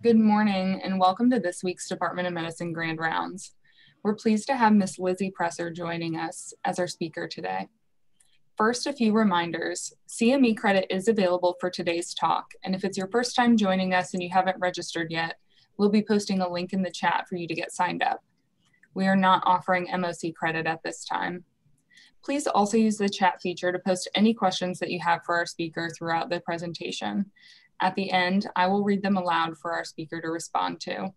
Good morning and welcome to this week's Department of Medicine Grand Rounds. We're pleased to have Ms. Lizzie Presser joining us as our speaker today. First, a few reminders. CME credit is available for today's talk, and if it's your first time joining us and you haven't registered yet, we'll be posting a link in the chat for you to get signed up. We are not offering MOC credit at this time. Please also use the chat feature to post any questions that you have for our speaker throughout the presentation. At the end, I will read them aloud for our speaker to respond to.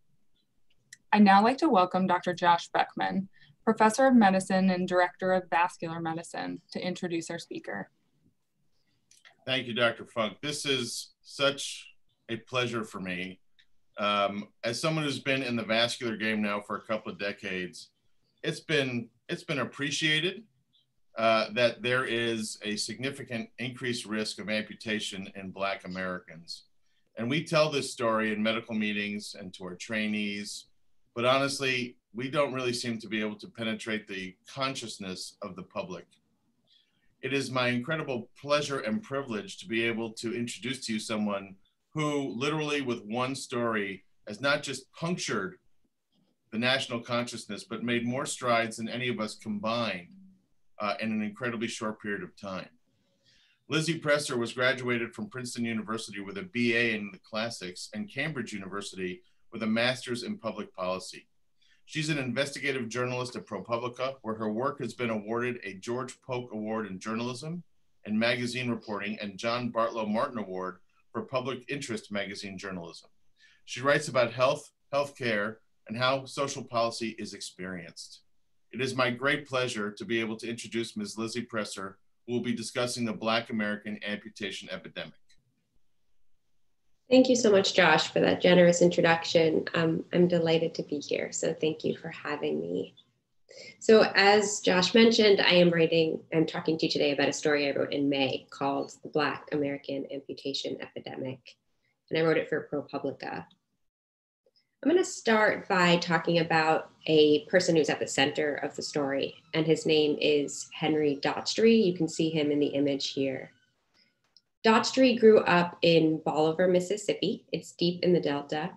I'd now like to welcome Dr. Josh Beckman, Professor of Medicine and Director of Vascular Medicine, to introduce our speaker. Thank you, Dr. Funk. This is such a pleasure for me. Um, as someone who's been in the vascular game now for a couple of decades, it's been it's been appreciated uh, that there is a significant increased risk of amputation in Black Americans. And we tell this story in medical meetings and to our trainees, but honestly, we don't really seem to be able to penetrate the consciousness of the public. It is my incredible pleasure and privilege to be able to introduce to you someone who literally with one story has not just punctured the national consciousness, but made more strides than any of us combined uh, in an incredibly short period of time. Lizzie Presser was graduated from Princeton University with a BA in the classics and Cambridge University with a master's in public policy. She's an investigative journalist at ProPublica, where her work has been awarded a George Polk Award in Journalism and Magazine Reporting and John Bartlow Martin Award for Public Interest Magazine Journalism. She writes about health, healthcare, and how social policy is experienced. It is my great pleasure to be able to introduce Ms. Lizzie Presser, who will be discussing the Black American amputation epidemic. Thank you so much, Josh, for that generous introduction. Um, I'm delighted to be here, so thank you for having me. So as Josh mentioned, I am writing, I'm talking to you today about a story I wrote in May called The Black American Amputation Epidemic. And I wrote it for ProPublica. I'm going to start by talking about a person who's at the center of the story, and his name is Henry Daughtry. You can see him in the image here. Daughtry grew up in Bolivar, Mississippi. It's deep in the Delta.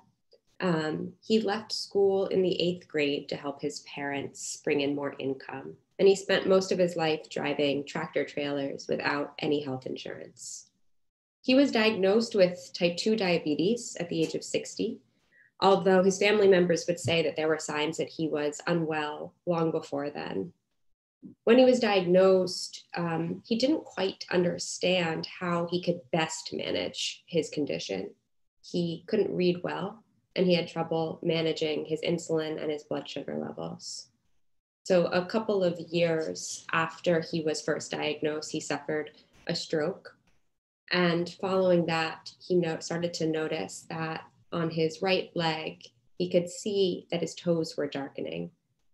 Um, he left school in the eighth grade to help his parents bring in more income. And he spent most of his life driving tractor trailers without any health insurance. He was diagnosed with type 2 diabetes at the age of 60 although his family members would say that there were signs that he was unwell long before then. When he was diagnosed, um, he didn't quite understand how he could best manage his condition. He couldn't read well, and he had trouble managing his insulin and his blood sugar levels. So, a couple of years after he was first diagnosed, he suffered a stroke. And following that, he no- started to notice that on his right leg, he could see that his toes were darkening.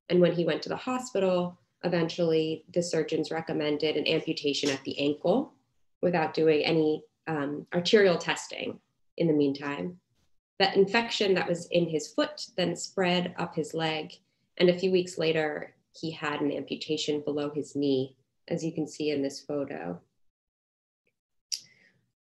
And when he went to the hospital, eventually the surgeons recommended an amputation at the ankle without doing any um, arterial testing in the meantime. That infection that was in his foot then spread up his leg. And a few weeks later, he had an amputation below his knee, as you can see in this photo.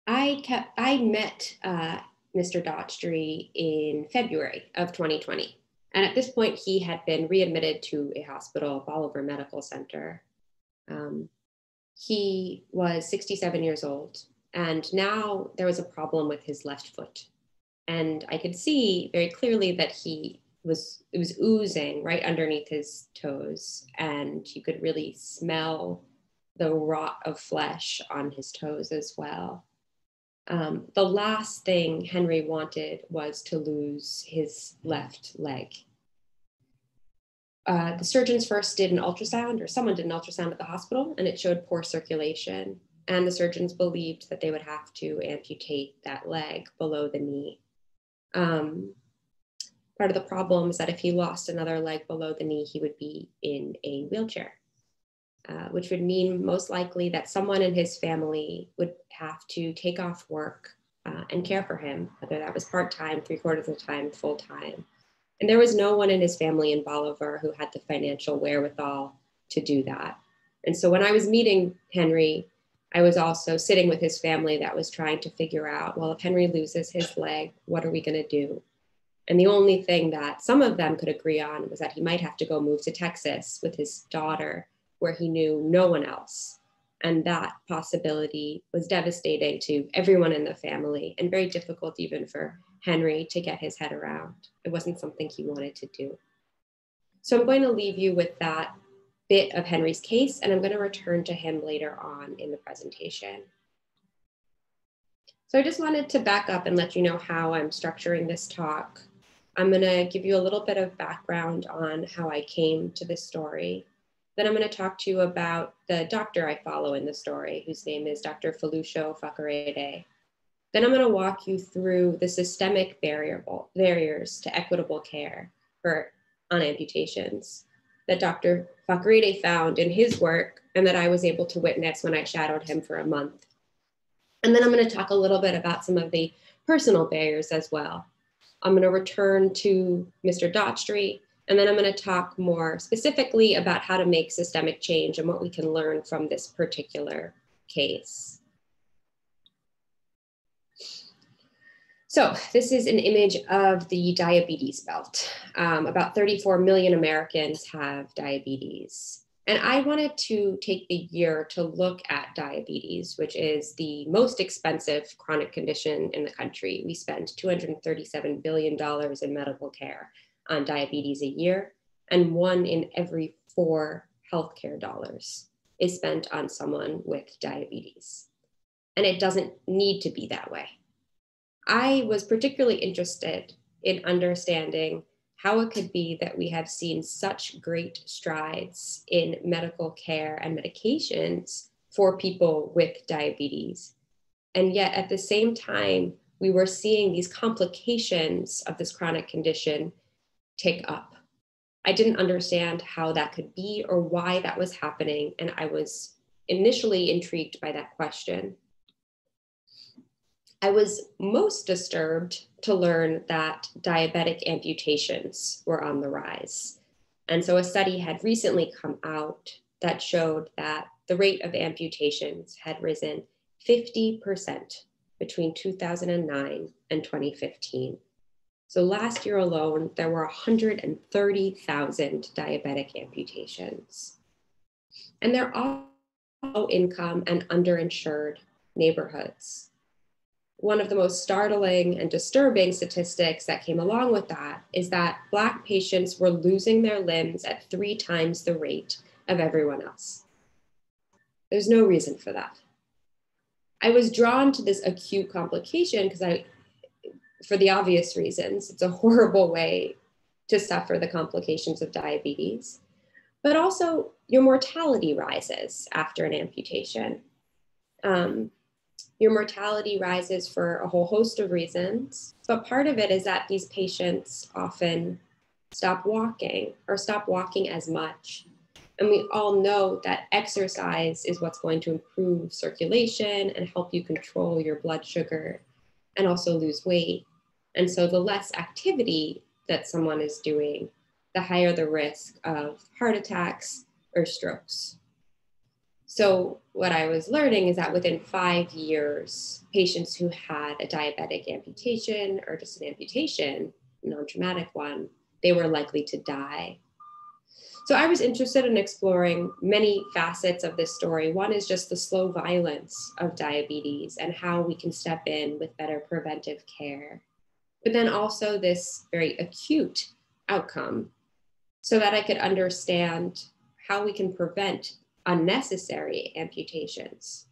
I kept, I met uh, Mr. Daughtry in February of 2020. And at this point, he had been readmitted to a hospital, Bolivar Medical Center. Um, he was 67 years old, and now there was a problem with his left foot. And I could see very clearly that he was, it was oozing right underneath his toes, and you could really smell the rot of flesh on his toes as well. Um, the last thing Henry wanted was to lose his left leg. Uh, the surgeons first did an ultrasound, or someone did an ultrasound at the hospital, and it showed poor circulation. And the surgeons believed that they would have to amputate that leg below the knee. Um, part of the problem is that if he lost another leg below the knee, he would be in a wheelchair. Uh, which would mean most likely that someone in his family would have to take off work uh, and care for him, whether that was part time, three quarters of the time, full time. And there was no one in his family in Bolivar who had the financial wherewithal to do that. And so when I was meeting Henry, I was also sitting with his family that was trying to figure out well, if Henry loses his leg, what are we going to do? And the only thing that some of them could agree on was that he might have to go move to Texas with his daughter, where he knew no one else. And that possibility was devastating to everyone in the family and very difficult even for Henry to get his head around. It wasn't something he wanted to do. So I'm going to leave you with that bit of Henry's case, and I'm going to return to him later on in the presentation. So I just wanted to back up and let you know how I'm structuring this talk. I'm going to give you a little bit of background on how I came to this story. Then I'm going to talk to you about the doctor I follow in the story, whose name is Dr. Foluso Fakorede. Then I'm going to walk you through the systemic variable, barriers to equitable care for on amputations that Dr. Fakorede found in his work and that I was able to witness when I shadowed him for a month. And then I'm going to talk a little bit about some of the personal barriers as well. I'm going to return to Mr. Daughtry, and then I'm going to talk more specifically about how to make systemic change and what we can learn from this particular case. So this is an image of the diabetes belt. Um, about 34 million Americans have diabetes. And I wanted to take the year to look at diabetes, which is the most expensive chronic condition in the country. We spend $237 billion in medical care on diabetes a year, and one in every four healthcare dollars is spent on someone with diabetes. And it doesn't need to be that way. I was particularly interested in understanding how it could be that we have seen such great strides in medical care and medications for people with diabetes. And yet, at the same time, we were seeing these complications of this chronic condition tick up. I didn't understand how that could be or why that was happening. And I was initially intrigued by that question. I was most disturbed to learn that diabetic amputations were on the rise. And so a study had recently come out that showed that the rate of amputations had risen 50% between 2009 and 2015. So last year alone, there were 130,000 diabetic amputations. And they're all low income and underinsured neighborhoods one of the most startling and disturbing statistics that came along with that is that Black patients were losing their limbs at three times the rate of everyone else. There's no reason for that. I was drawn to this acute complication because I, for the obvious reasons, it's a horrible way to suffer the complications of diabetes, but also your mortality rises after an amputation. Um, your mortality rises for a whole host of reasons. But part of it is that these patients often stop walking or stop walking as much. And we all know that exercise is what's going to improve circulation and help you control your blood sugar and also lose weight. And so the less activity that someone is doing, the higher the risk of heart attacks or strokes. So, what I was learning is that within five years, patients who had a diabetic amputation or just an amputation, non traumatic one, they were likely to die. So, I was interested in exploring many facets of this story. One is just the slow violence of diabetes and how we can step in with better preventive care, but then also this very acute outcome so that I could understand how we can prevent unnecessary amputations.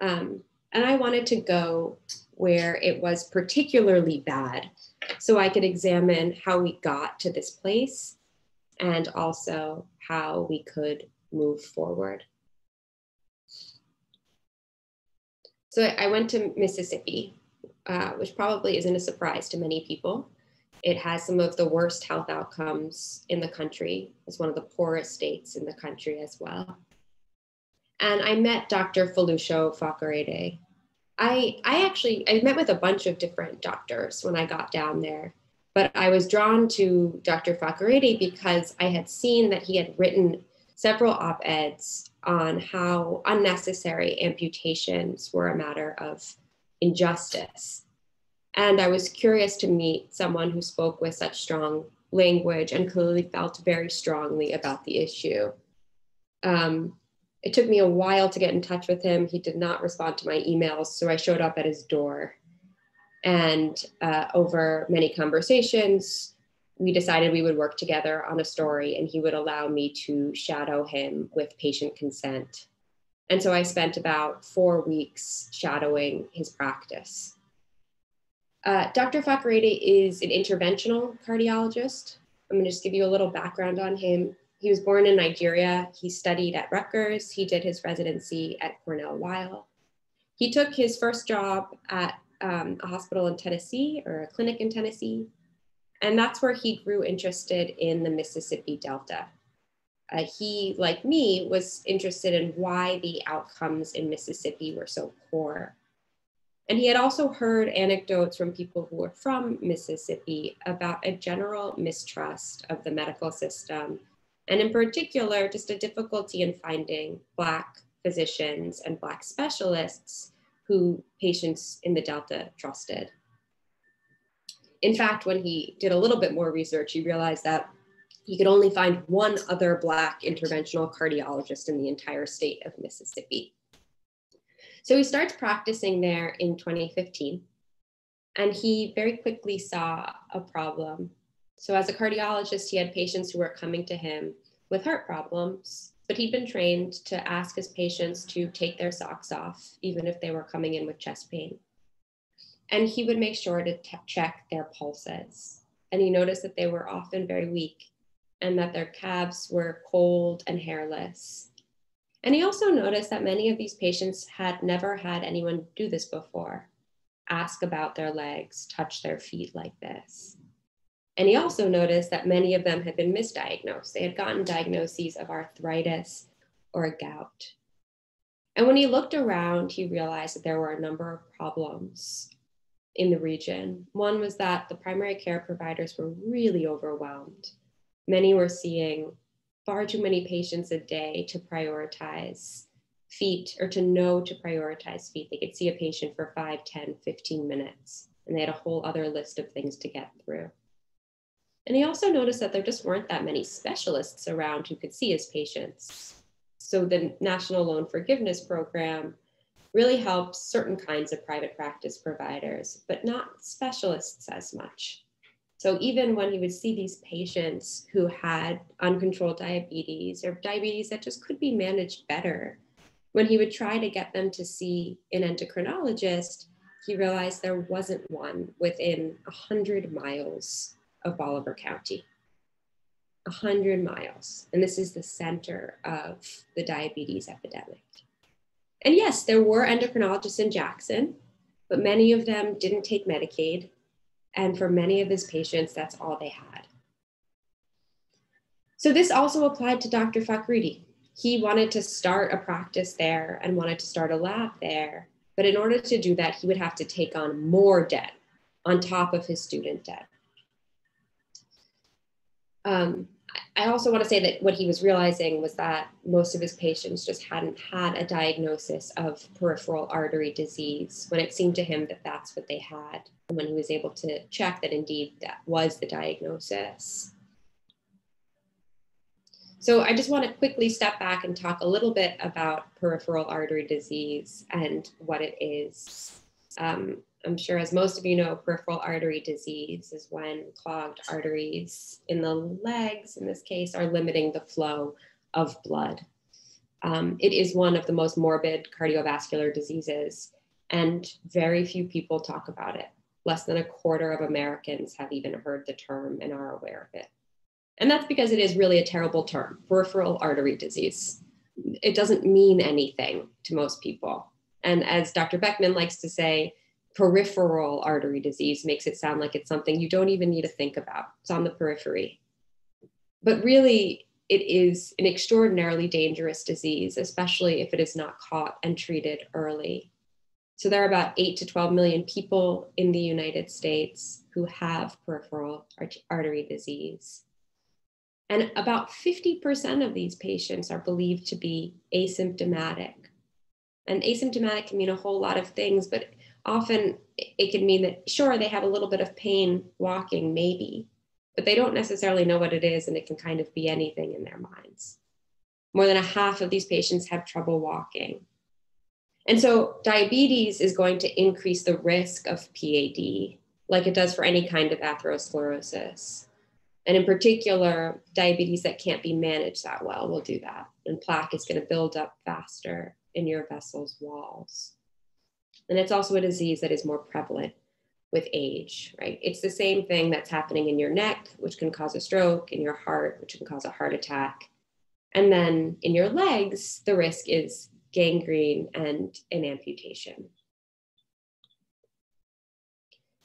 Um, and I wanted to go where it was particularly bad so I could examine how we got to this place and also how we could move forward. So I went to Mississippi, uh, which probably isn't a surprise to many people. It has some of the worst health outcomes in the country. It's one of the poorest states in the country as well and I met Dr. Foluso Fakorede. I, I actually I met with a bunch of different doctors when I got down there, but I was drawn to Dr. Fakorede because I had seen that he had written several op-eds on how unnecessary amputations were a matter of injustice. And I was curious to meet someone who spoke with such strong language and clearly felt very strongly about the issue. Um, it took me a while to get in touch with him. He did not respond to my emails, so I showed up at his door. And uh, over many conversations, we decided we would work together on a story and he would allow me to shadow him with patient consent. And so I spent about four weeks shadowing his practice. Uh, Dr. Fakorede is an interventional cardiologist. I'm going to just give you a little background on him. He was born in Nigeria. He studied at Rutgers. He did his residency at Cornell Weill. He took his first job at um, a hospital in Tennessee or a clinic in Tennessee. And that's where he grew interested in the Mississippi Delta. Uh, he, like me, was interested in why the outcomes in Mississippi were so poor. And he had also heard anecdotes from people who were from Mississippi about a general mistrust of the medical system, and in particular, just a difficulty in finding Black physicians and Black specialists who patients in the Delta trusted. In fact, when he did a little bit more research, he realized that he could only find one other Black interventional cardiologist in the entire state of Mississippi. So he starts practicing there in 2015, and he very quickly saw a problem. So, as a cardiologist, he had patients who were coming to him with heart problems, but he'd been trained to ask his patients to take their socks off, even if they were coming in with chest pain. And he would make sure to t- check their pulses. And he noticed that they were often very weak and that their calves were cold and hairless. And he also noticed that many of these patients had never had anyone do this before ask about their legs, touch their feet like this. And he also noticed that many of them had been misdiagnosed. They had gotten diagnoses of arthritis or gout. And when he looked around, he realized that there were a number of problems in the region. One was that the primary care providers were really overwhelmed. Many were seeing far too many patients a day to prioritize feet or to know to prioritize feet. They could see a patient for 5, 10, 15 minutes, and they had a whole other list of things to get through. And he also noticed that there just weren't that many specialists around who could see his patients. So the National Loan Forgiveness Program really helps certain kinds of private practice providers, but not specialists as much. So even when he would see these patients who had uncontrolled diabetes or diabetes that just could be managed better, when he would try to get them to see an endocrinologist, he realized there wasn't one within 100 miles of Bolivar County. 100 miles. And this is the center of the diabetes epidemic. And yes, there were endocrinologists in Jackson, but many of them didn't take Medicaid and for many of his patients, that's all they had. So this also applied to Dr. Fakorede. He wanted to start a practice there and wanted to start a lab there. But in order to do that, he would have to take on more debt on top of his student debt. Um, I also want to say that what he was realizing was that most of his patients just hadn't had a diagnosis of peripheral artery disease when it seemed to him that that's what they had. And when he was able to check that indeed that was the diagnosis. So I just want to quickly step back and talk a little bit about peripheral artery disease and what it is. Um, I'm sure, as most of you know, peripheral artery disease is when clogged arteries in the legs, in this case, are limiting the flow of blood. Um, it is one of the most morbid cardiovascular diseases, and very few people talk about it. Less than a quarter of Americans have even heard the term and are aware of it. And that's because it is really a terrible term peripheral artery disease. It doesn't mean anything to most people. And as Dr. Beckman likes to say, peripheral artery disease makes it sound like it's something you don't even need to think about. It's on the periphery. But really, it is an extraordinarily dangerous disease, especially if it is not caught and treated early. So there are about 8 to 12 million people in the United States who have peripheral artery disease. And about 50% of these patients are believed to be asymptomatic. And asymptomatic can mean a whole lot of things, but often it can mean that, sure, they have a little bit of pain walking, maybe, but they don't necessarily know what it is, and it can kind of be anything in their minds. More than a half of these patients have trouble walking. And so, diabetes is going to increase the risk of PAD, like it does for any kind of atherosclerosis. And in particular, diabetes that can't be managed that well will do that. And plaque is going to build up faster in your vessel's walls. And it's also a disease that is more prevalent with age, right? It's the same thing that's happening in your neck, which can cause a stroke, in your heart, which can cause a heart attack. And then in your legs, the risk is gangrene and an amputation.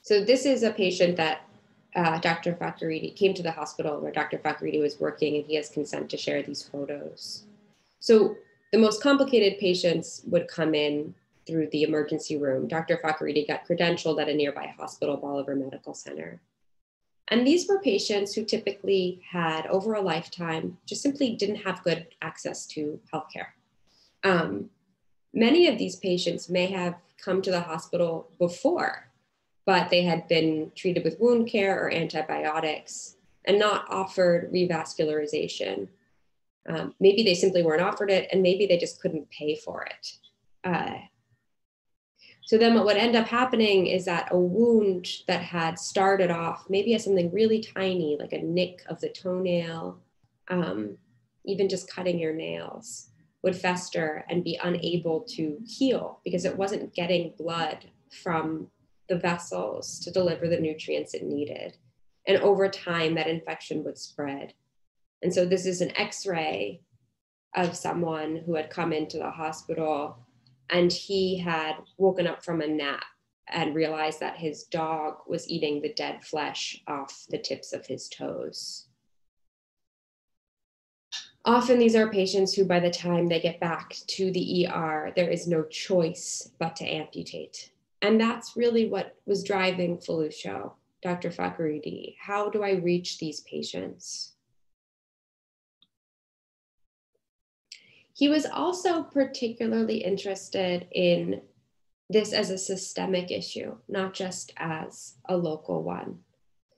So this is a patient that uh, Dr. Fakorede came to the hospital where Dr. Fakorede was working and he has consent to share these photos. So the most complicated patients would come in through the emergency room. Dr. Fakorede got credentialed at a nearby hospital, Bolivar Medical Center. And these were patients who typically had, over a lifetime, just simply didn't have good access to healthcare. Um, many of these patients may have come to the hospital before but they had been treated with wound care or antibiotics and not offered revascularization. Um, maybe they simply weren't offered it, and maybe they just couldn't pay for it. Uh, so then what would end up happening is that a wound that had started off maybe as something really tiny, like a nick of the toenail, um, even just cutting your nails, would fester and be unable to heal because it wasn't getting blood from the vessels to deliver the nutrients it needed. And over time, that infection would spread. And so, this is an x ray of someone who had come into the hospital and he had woken up from a nap and realized that his dog was eating the dead flesh off the tips of his toes. Often, these are patients who, by the time they get back to the ER, there is no choice but to amputate. And that's really what was driving Foluso, Dr. Fakorede. How do I reach these patients? He was also particularly interested in this as a systemic issue, not just as a local one.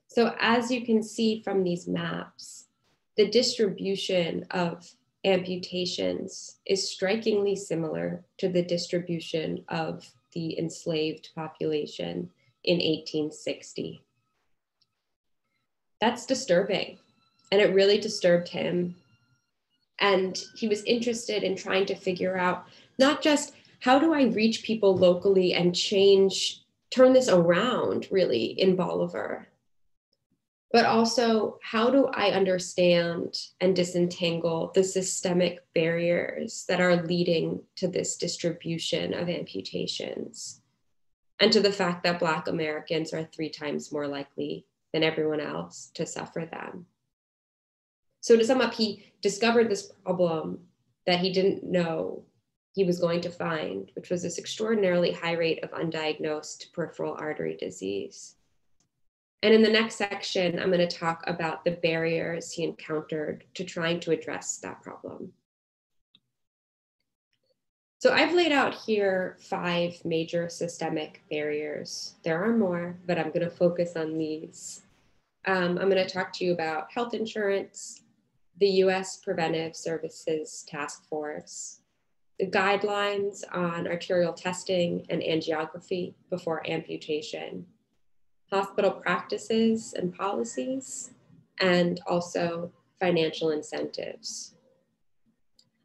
So, as you can see from these maps, the distribution of amputations is strikingly similar to the distribution of the enslaved population in 1860. That's disturbing. And it really disturbed him. And he was interested in trying to figure out not just how do I reach people locally and change, turn this around really in Bolivar, but also how do I understand and disentangle the systemic barriers that are leading to this distribution of amputations and to the fact that Black Americans are three times more likely than everyone else to suffer them. So, to sum up, he discovered this problem that he didn't know he was going to find, which was this extraordinarily high rate of undiagnosed peripheral artery disease. And in the next section, I'm going to talk about the barriers he encountered to trying to address that problem. So I've laid out here five major systemic barriers. There are more, but I'm going to focus on these. Um, I'm going to talk to you about health insurance, the US Preventive Services Task Force, the guidelines on arterial testing and angiography before amputation, hospital practices and policies, and also financial incentives.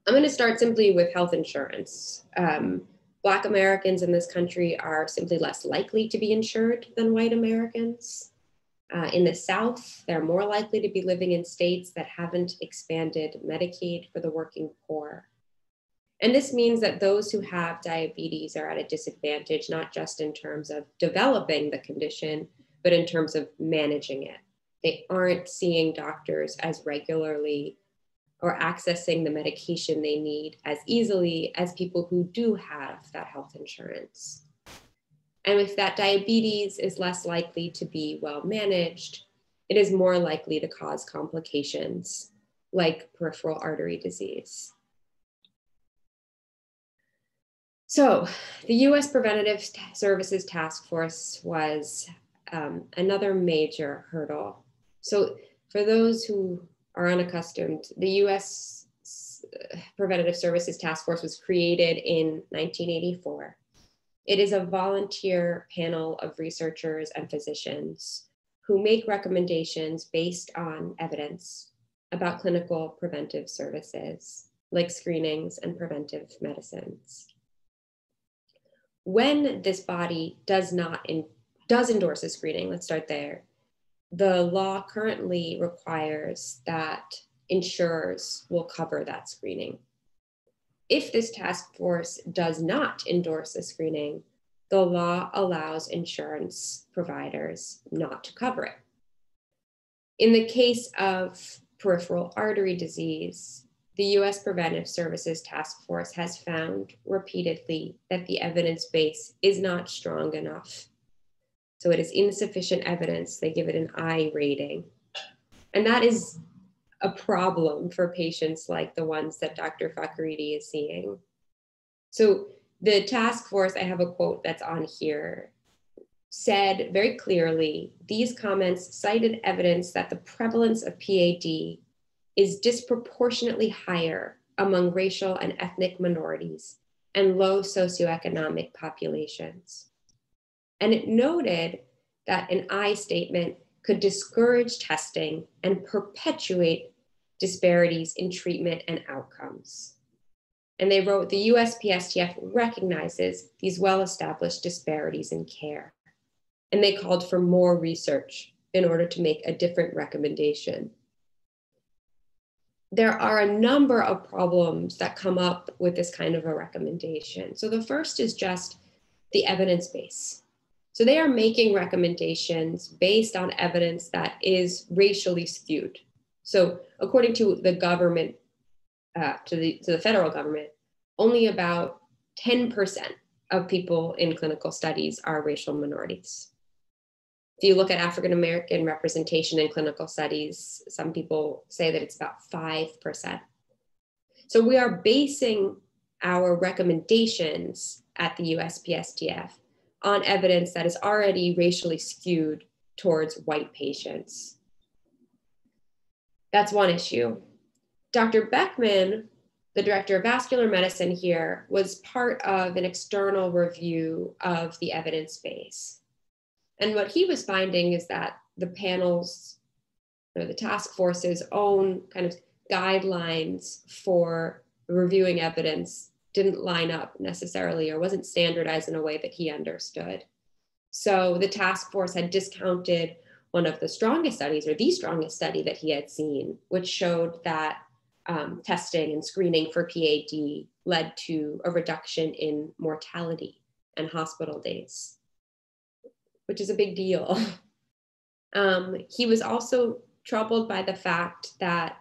I'm going to start simply with health insurance. Um, Black Americans in this country are simply less likely to be insured than white Americans. Uh, in the South, they're more likely to be living in states that haven't expanded Medicaid for the working poor. And this means that those who have diabetes are at a disadvantage, not just in terms of developing the condition, but in terms of managing it. They aren't seeing doctors as regularly or accessing the medication they need as easily as people who do have that health insurance. And if that diabetes is less likely to be well managed, it is more likely to cause complications like peripheral artery disease. So, the US Preventative Services Task Force was um, another major hurdle. So, for those who are unaccustomed, the US Preventative Services Task Force was created in 1984. It is a volunteer panel of researchers and physicians who make recommendations based on evidence about clinical preventive services like screenings and preventive medicines. When this body does not in, does endorse a screening, let's start there. The law currently requires that insurers will cover that screening. If this task force does not endorse a screening, the law allows insurance providers not to cover it. In the case of peripheral artery disease, the US Preventive Services Task Force has found repeatedly that the evidence base is not strong enough. So it is insufficient evidence. They give it an I rating. And that is a problem for patients like the ones that Dr. Fakorede is seeing. So the task force, I have a quote that's on here, said very clearly these comments cited evidence that the prevalence of PAD is disproportionately higher among racial and ethnic minorities and low socioeconomic populations. And it noted that an I statement could discourage testing and perpetuate disparities in treatment and outcomes. And they wrote the USPSTF recognizes these well established disparities in care. And they called for more research in order to make a different recommendation. There are a number of problems that come up with this kind of a recommendation. So the first is just the evidence base. So they are making recommendations based on evidence that is racially skewed. So according to the government, uh, to, the, to the federal government, only about 10% of people in clinical studies are racial minorities. If you look at African American representation in clinical studies, some people say that it's about 5%. So we are basing our recommendations at the USPSTF on evidence that is already racially skewed towards white patients. That's one issue. Dr. Beckman, the director of vascular medicine here, was part of an external review of the evidence base. And what he was finding is that the panels, or the task force's own kind of guidelines for reviewing evidence didn't line up necessarily or wasn't standardized in a way that he understood. So the task force had discounted one of the strongest studies, or the strongest study that he had seen, which showed that um, testing and screening for PAD led to a reduction in mortality and hospital days, which is a big deal. um, he was also troubled by the fact that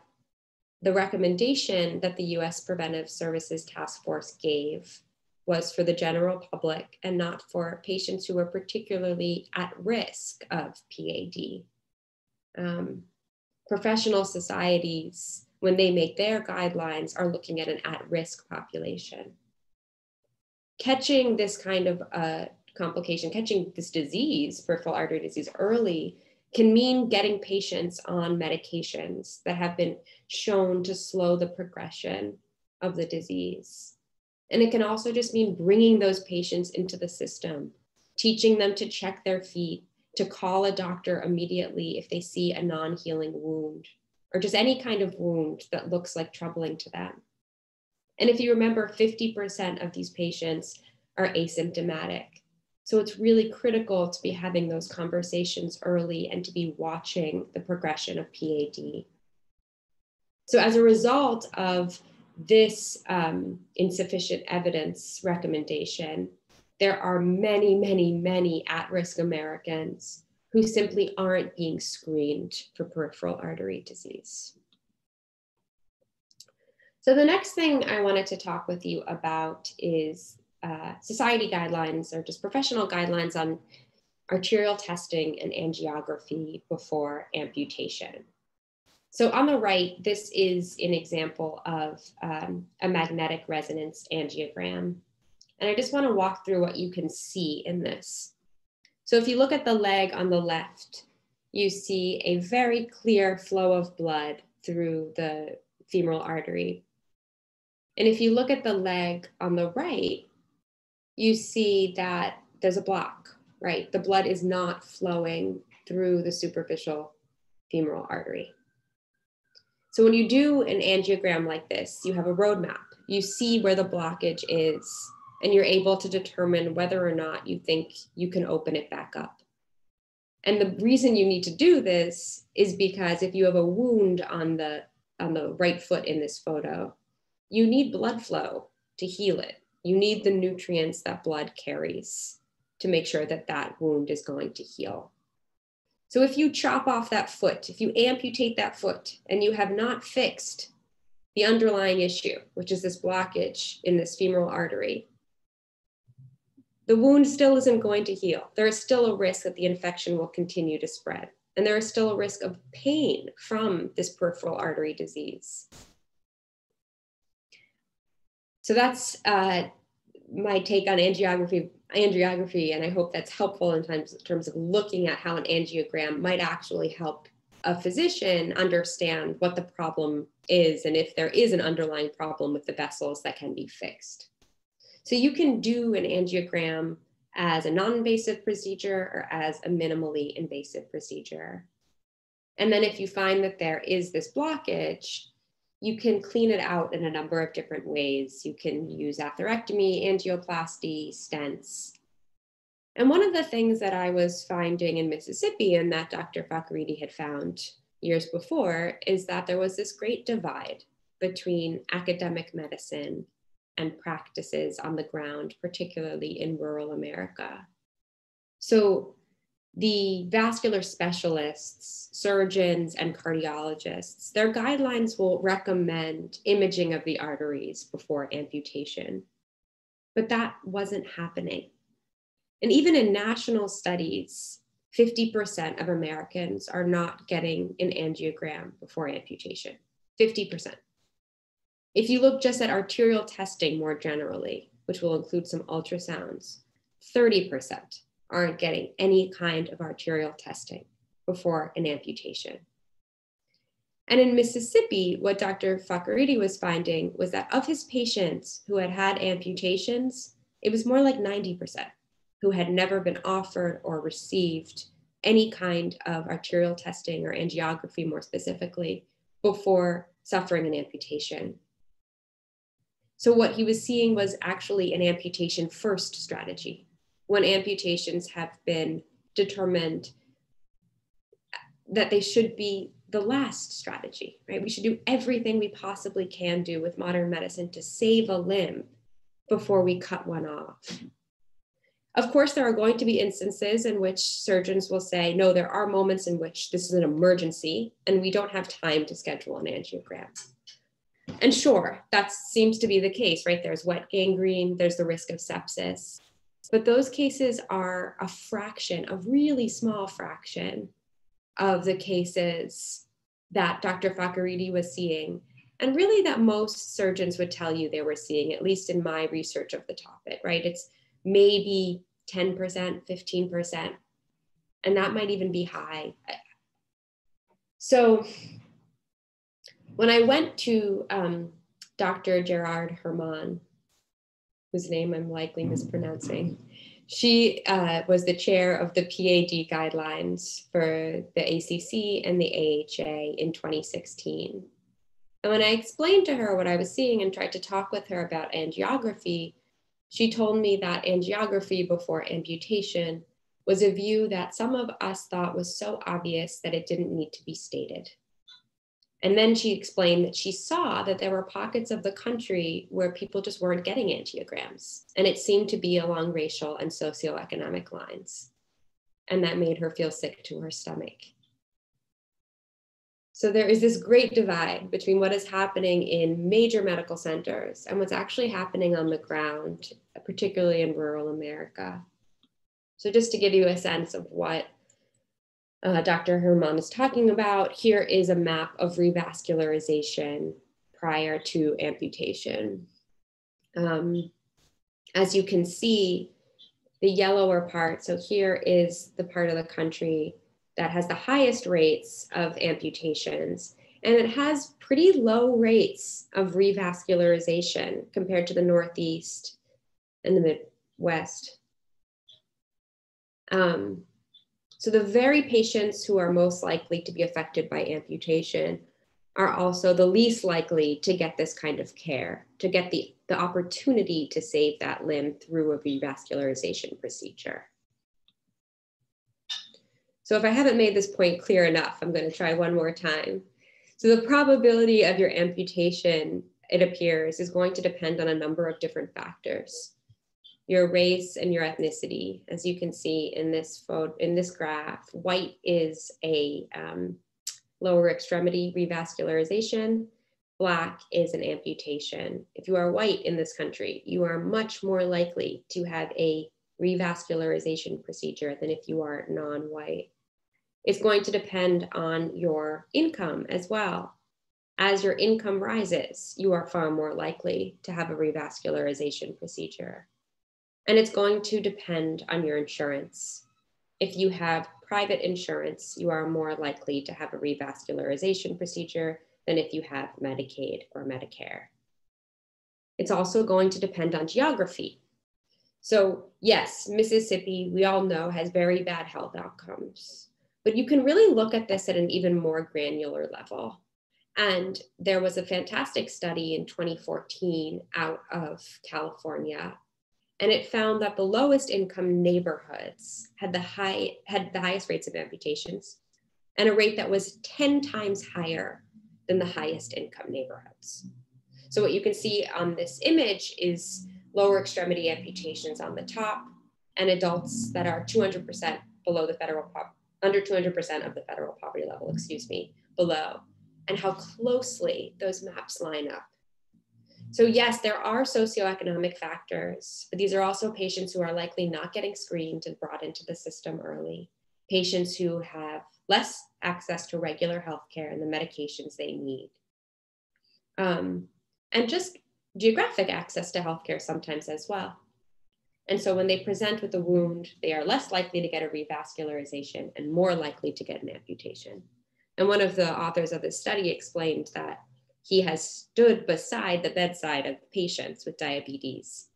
the recommendation that the US Preventive Services Task Force gave was for the general public and not for patients who were particularly at risk of PAD. Um, professional societies, when they make their guidelines, are looking at an at risk population. Catching this kind of uh, complication, catching this disease, peripheral artery disease, early can mean getting patients on medications that have been shown to slow the progression of the disease. And it can also just mean bringing those patients into the system, teaching them to check their feet, to call a doctor immediately if they see a non healing wound or just any kind of wound that looks like troubling to them. And if you remember, 50% of these patients are asymptomatic. So it's really critical to be having those conversations early and to be watching the progression of PAD. So as a result of this um, insufficient evidence recommendation, there are many, many, many at risk Americans who simply aren't being screened for peripheral artery disease. So, the next thing I wanted to talk with you about is uh, society guidelines or just professional guidelines on arterial testing and angiography before amputation. So on the right, this is an example of um, a magnetic resonance angiogram. And I just want to walk through what you can see in this. So if you look at the leg on the left, you see a very clear flow of blood through the femoral artery. And if you look at the leg on the right, you see that there's a block, right? The blood is not flowing through the superficial femoral artery. So when you do an angiogram like this, you have a roadmap. You see where the blockage is, and you're able to determine whether or not you think you can open it back up. And the reason you need to do this is because if you have a wound on the on the right foot in this photo, you need blood flow to heal it. You need the nutrients that blood carries to make sure that that wound is going to heal. So if you chop off that foot, if you amputate that foot and you have not fixed the underlying issue, which is this blockage in this femoral artery, the wound still isn't going to heal. There is still a risk that the infection will continue to spread. And there is still a risk of pain from this peripheral artery disease. So that's uh, my take on angiography angiography, and I hope that's helpful in terms, in terms of looking at how an angiogram might actually help a physician understand what the problem is and if there is an underlying problem with the vessels that can be fixed. So you can do an angiogram as a non-invasive procedure or as a minimally invasive procedure. And then if you find that there is this blockage, you can clean it out in a number of different ways. You can use atherectomy, angioplasty, stents. And one of the things that I was finding in Mississippi and that Dr. Fakorede had found years before is that there was this great divide between academic medicine and practices on the ground, particularly in rural America. So the vascular specialists, surgeons, and cardiologists, their guidelines will recommend imaging of the arteries before amputation. But that wasn't happening. And even in national studies, 50% of Americans are not getting an angiogram before amputation. 50%. If you look just at arterial testing more generally, which will include some ultrasounds, 30% aren't getting any kind of arterial testing before an amputation. And in Mississippi, what Dr. Fakorede was finding was that of his patients who had had amputations, it was more like 90% who had never been offered or received any kind of arterial testing or angiography more specifically before suffering an amputation. So, what he was seeing was actually an amputation first strategy when amputations have been determined that they should be the last strategy, right? We should do everything we possibly can do with modern medicine to save a limb before we cut one off. Of course, there are going to be instances in which surgeons will say, no, there are moments in which this is an emergency and we don't have time to schedule an angiogram. And sure, that seems to be the case, right? There's wet gangrene, there's the risk of sepsis. But those cases are a fraction, a really small fraction of the cases that Dr. Fakorede was seeing. And really, that most surgeons would tell you they were seeing, at least in my research of the topic, right? It's maybe 10%, 15%, and that might even be high. So, when I went to um, Dr. Gerhard-Herman, whose name I'm likely mispronouncing. She uh, was the chair of the PAD guidelines for the ACC and the AHA in 2016. And when I explained to her what I was seeing and tried to talk with her about angiography, she told me that angiography before amputation was a view that some of us thought was so obvious that it didn't need to be stated. And then she explained that she saw that there were pockets of the country where people just weren't getting angiograms. And it seemed to be along racial and socioeconomic lines. And that made her feel sick to her stomach. So there is this great divide between what is happening in major medical centers and what's actually happening on the ground, particularly in rural America. So just to give you a sense of what uh, Dr. Herman is talking about, here is a map of revascularization prior to amputation. Um, as you can see, the yellower part, so here is the part of the country that has the highest rates of amputations, and it has pretty low rates of revascularization compared to the Northeast and the Midwest. Um, so the very patients who are most likely to be affected by amputation are also the least likely to get this kind of care, to get the, the opportunity to save that limb through a revascularization procedure. So if I haven't made this point clear enough, I'm going to try one more time. So the probability of your amputation, it appears, is going to depend on a number of different factors your race and your ethnicity. As you can see in this photo, in this graph, white is a um, lower extremity revascularization. Black is an amputation. If you are white in this country, you are much more likely to have a revascularization procedure than if you are non-white. It's going to depend on your income as well. As your income rises, you are far more likely to have a revascularization procedure. And it's going to depend on your insurance. If you have private insurance, you are more likely to have a revascularization procedure than if you have Medicaid or Medicare. It's also going to depend on geography. So, yes, Mississippi, we all know, has very bad health outcomes, but you can really look at this at an even more granular level. And there was a fantastic study in 2014 out of California and it found that the lowest income neighborhoods had the high had the highest rates of amputations and a rate that was 10 times higher than the highest income neighborhoods. So what you can see on this image is lower extremity amputations on the top and adults that are 200% below the federal pop, under 200% of the federal poverty level, excuse me, below, and how closely those maps line up so yes, there are socioeconomic factors, but these are also patients who are likely not getting screened and brought into the system early, patients who have less access to regular healthcare and the medications they need. Um, and just geographic access to healthcare sometimes as well. And so when they present with a wound, they are less likely to get a revascularization and more likely to get an amputation. And one of the authors of this study explained that he has stood beside the bedside of patients with diabetes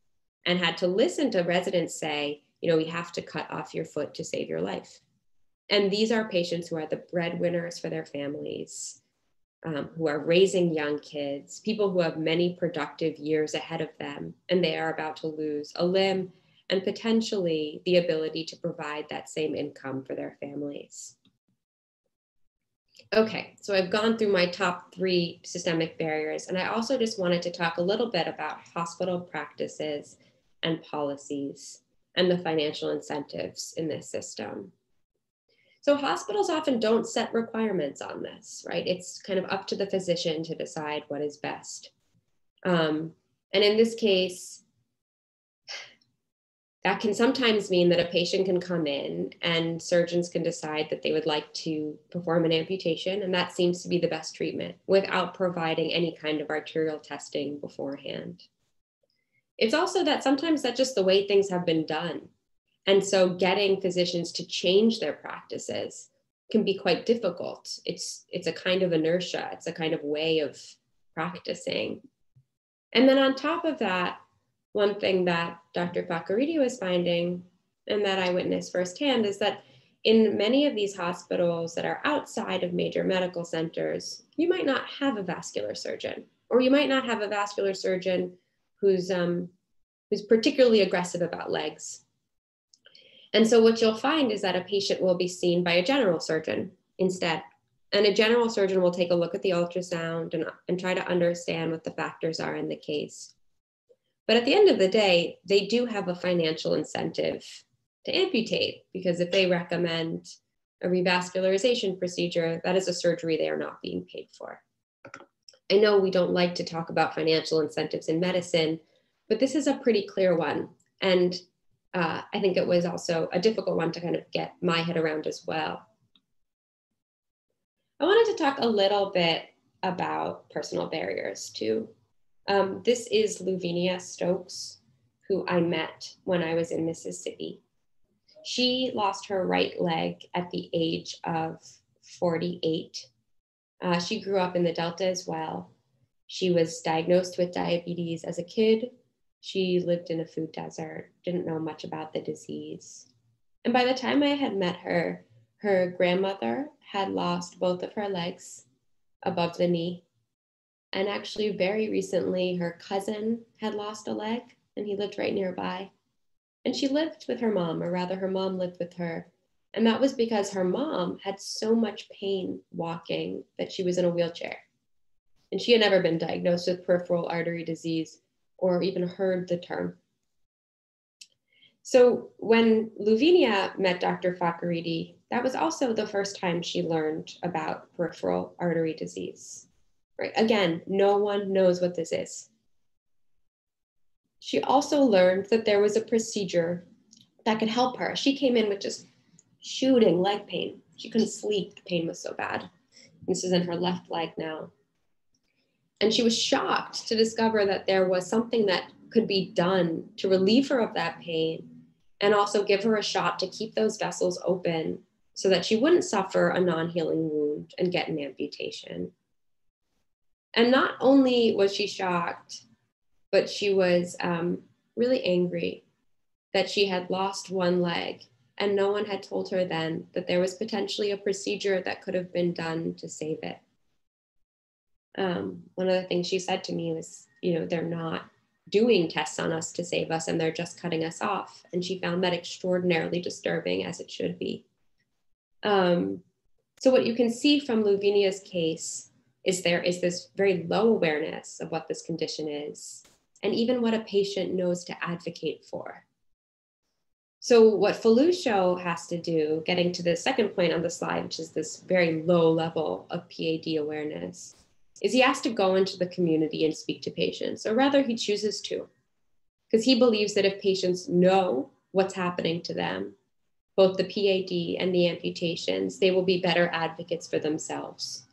and had to listen to residents say, you know, we have to cut off your foot to save your life. And these are patients who are the breadwinners for their families, um, who are raising young kids, people who have many productive years ahead of them, and they are about to lose a limb and potentially the ability to provide that same income for their families. Okay, so I've gone through my top three systemic barriers, and I also just wanted to talk a little bit about hospital practices and policies and the financial incentives in this system. So hospitals often don't set requirements on this, right? It's kind of up to the physician to decide what is best. Um, and in this case, that can sometimes mean that a patient can come in and surgeons can decide that they would like to perform an amputation, and that seems to be the best treatment without providing any kind of arterial testing beforehand. It's also that sometimes that's just the way things have been done. And so getting physicians to change their practices can be quite difficult. It's, it's a kind of inertia, it's a kind of way of practicing. And then on top of that, one thing that Dr. Fakorede was finding and that I witnessed firsthand is that in many of these hospitals that are outside of major medical centers, you might not have a vascular surgeon, or you might not have a vascular surgeon who's, um, who's particularly aggressive about legs. And so what you'll find is that a patient will be seen by a general surgeon instead. And a general surgeon will take a look at the ultrasound and, and try to understand what the factors are in the case. But at the end of the day, they do have a financial incentive to amputate because if they recommend a revascularization procedure, that is a surgery they are not being paid for. I know we don't like to talk about financial incentives in medicine, but this is a pretty clear one. And uh, I think it was also a difficult one to kind of get my head around as well. I wanted to talk a little bit about personal barriers too. Um, this is Louvenia Stokes, who I met when I was in Mississippi. She lost her right leg at the age of 48. Uh, she grew up in the Delta as well. She was diagnosed with diabetes as a kid. She lived in a food desert, didn't know much about the disease. And by the time I had met her, her grandmother had lost both of her legs above the knee. And actually, very recently, her cousin had lost a leg and he lived right nearby. And she lived with her mom, or rather, her mom lived with her. And that was because her mom had so much pain walking that she was in a wheelchair. And she had never been diagnosed with peripheral artery disease or even heard the term. So when Louvenia met Dr. Fakorede, that was also the first time she learned about peripheral artery disease. Right? Again, no one knows what this is. She also learned that there was a procedure that could help her. She came in with just shooting leg pain. She couldn't sleep. The pain was so bad. This is in her left leg now. And she was shocked to discover that there was something that could be done to relieve her of that pain and also give her a shot to keep those vessels open so that she wouldn't suffer a non healing wound and get an amputation. And not only was she shocked, but she was um, really angry that she had lost one leg and no one had told her then that there was potentially a procedure that could have been done to save it. Um, one of the things she said to me was, you know, they're not doing tests on us to save us and they're just cutting us off. And she found that extraordinarily disturbing, as it should be. Um, so, what you can see from Louvenia's case is there is this very low awareness of what this condition is and even what a patient knows to advocate for. So, what Foluso has to do, getting to the second point on the slide, which is this very low level of PAD awareness, is he has to go into the community and speak to patients, or rather, he chooses to, because he believes that if patients know what's happening to them, both the PAD and the amputations, they will be better advocates for themselves.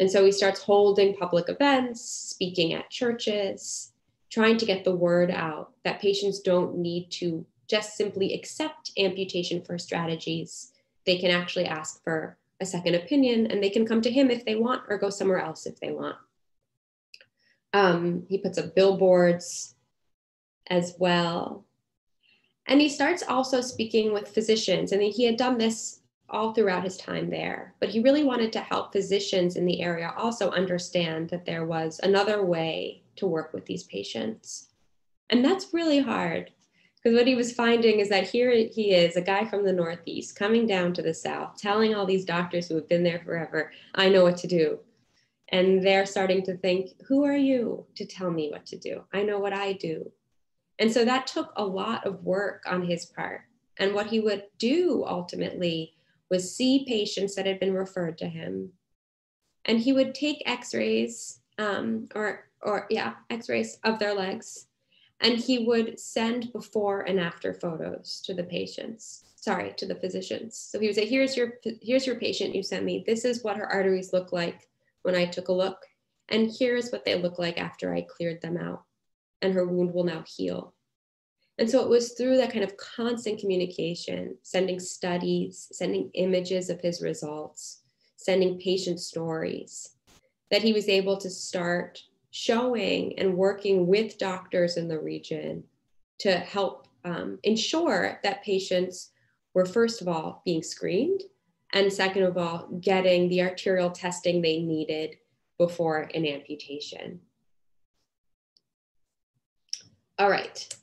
And so he starts holding public events, speaking at churches, trying to get the word out that patients don't need to just simply accept amputation for strategies. They can actually ask for a second opinion and they can come to him if they want or go somewhere else if they want. Um, he puts up billboards as well. And he starts also speaking with physicians. and he had done this all throughout his time there, but he really wanted to help physicians in the area also understand that there was another way to work with these patients. And that's really hard because what he was finding is that here he is, a guy from the Northeast, coming down to the South, telling all these doctors who have been there forever, I know what to do. And they're starting to think, who are you to tell me what to do? I know what I do. And so that took a lot of work on his part. And what he would do ultimately was see patients that had been referred to him. And he would take x rays um, or, or, yeah, x rays of their legs and he would send before and after photos to the patients. Sorry to the physicians. So he would say here's your here's your patient you sent me. This is what her arteries look like when i took a look and here's what they look like after i cleared them out and her wound will now heal and so it was through that kind of constant communication sending studies sending images of his results sending patient stories that he was able to start showing and working with doctors in the region to help um, ensure that patients were, first of all, being screened, and second of all, getting the arterial testing they needed before an amputation. All right.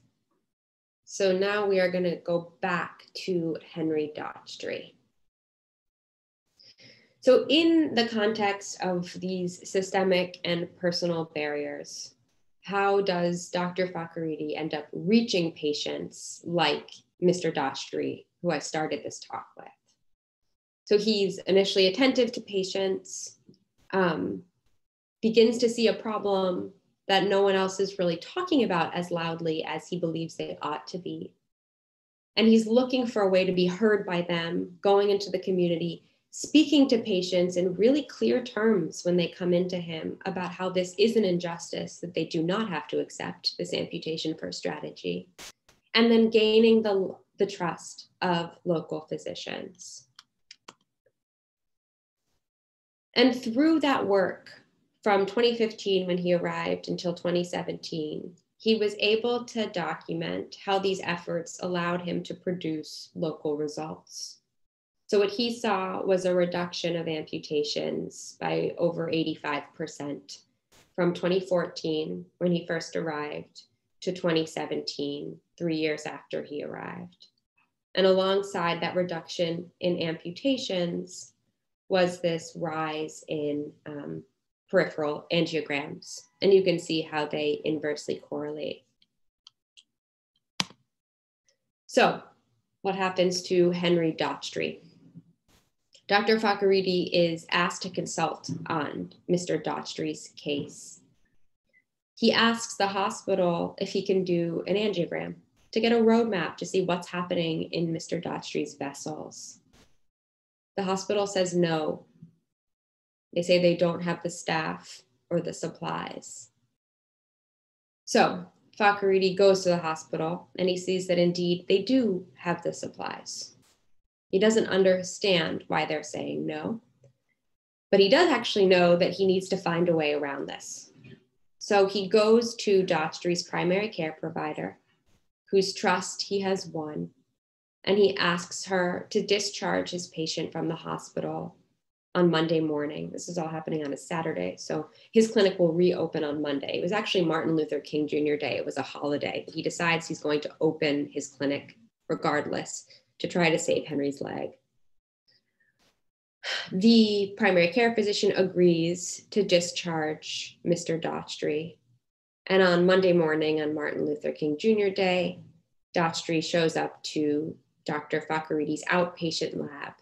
So now we are going to go back to Henry Daughtry. So, in the context of these systemic and personal barriers, how does Dr. Fakorede end up reaching patients like Mr. Daughtry, who I started this talk with? So, he's initially attentive to patients, um, begins to see a problem that no one else is really talking about as loudly as he believes they ought to be. And he's looking for a way to be heard by them, going into the community, speaking to patients in really clear terms when they come into him about how this is an injustice, that they do not have to accept this amputation first strategy, and then gaining the, the trust of local physicians. And through that work, from 2015 when he arrived until 2017, he was able to document how these efforts allowed him to produce local results. So, what he saw was a reduction of amputations by over 85% from 2014, when he first arrived, to 2017, three years after he arrived. And alongside that reduction in amputations was this rise in um, peripheral angiograms. And you can see how they inversely correlate. So, what happens to Henry Daughtry? Dr. Fakorede is asked to consult on Mr. Daughtry's case. He asks the hospital if he can do an angiogram to get a roadmap to see what's happening in Mr. Daughtry's vessels. The hospital says no. They say they don't have the staff or the supplies. So Fakorede goes to the hospital and he sees that indeed they do have the supplies. He doesn't understand why they're saying no, but he does actually know that he needs to find a way around this. So he goes to Daughtry's primary care provider, whose trust he has won, and he asks her to discharge his patient from the hospital on Monday morning. This is all happening on a Saturday. So his clinic will reopen on Monday. It was actually Martin Luther King Jr. Day. It was a holiday. He decides he's going to open his clinic regardless to try to save Henry's leg. The primary care physician agrees to discharge Mr. Daughtry. And on Monday morning, on Martin Luther King Jr. Day, Daughtry shows up to Dr. Fakorede's outpatient lab.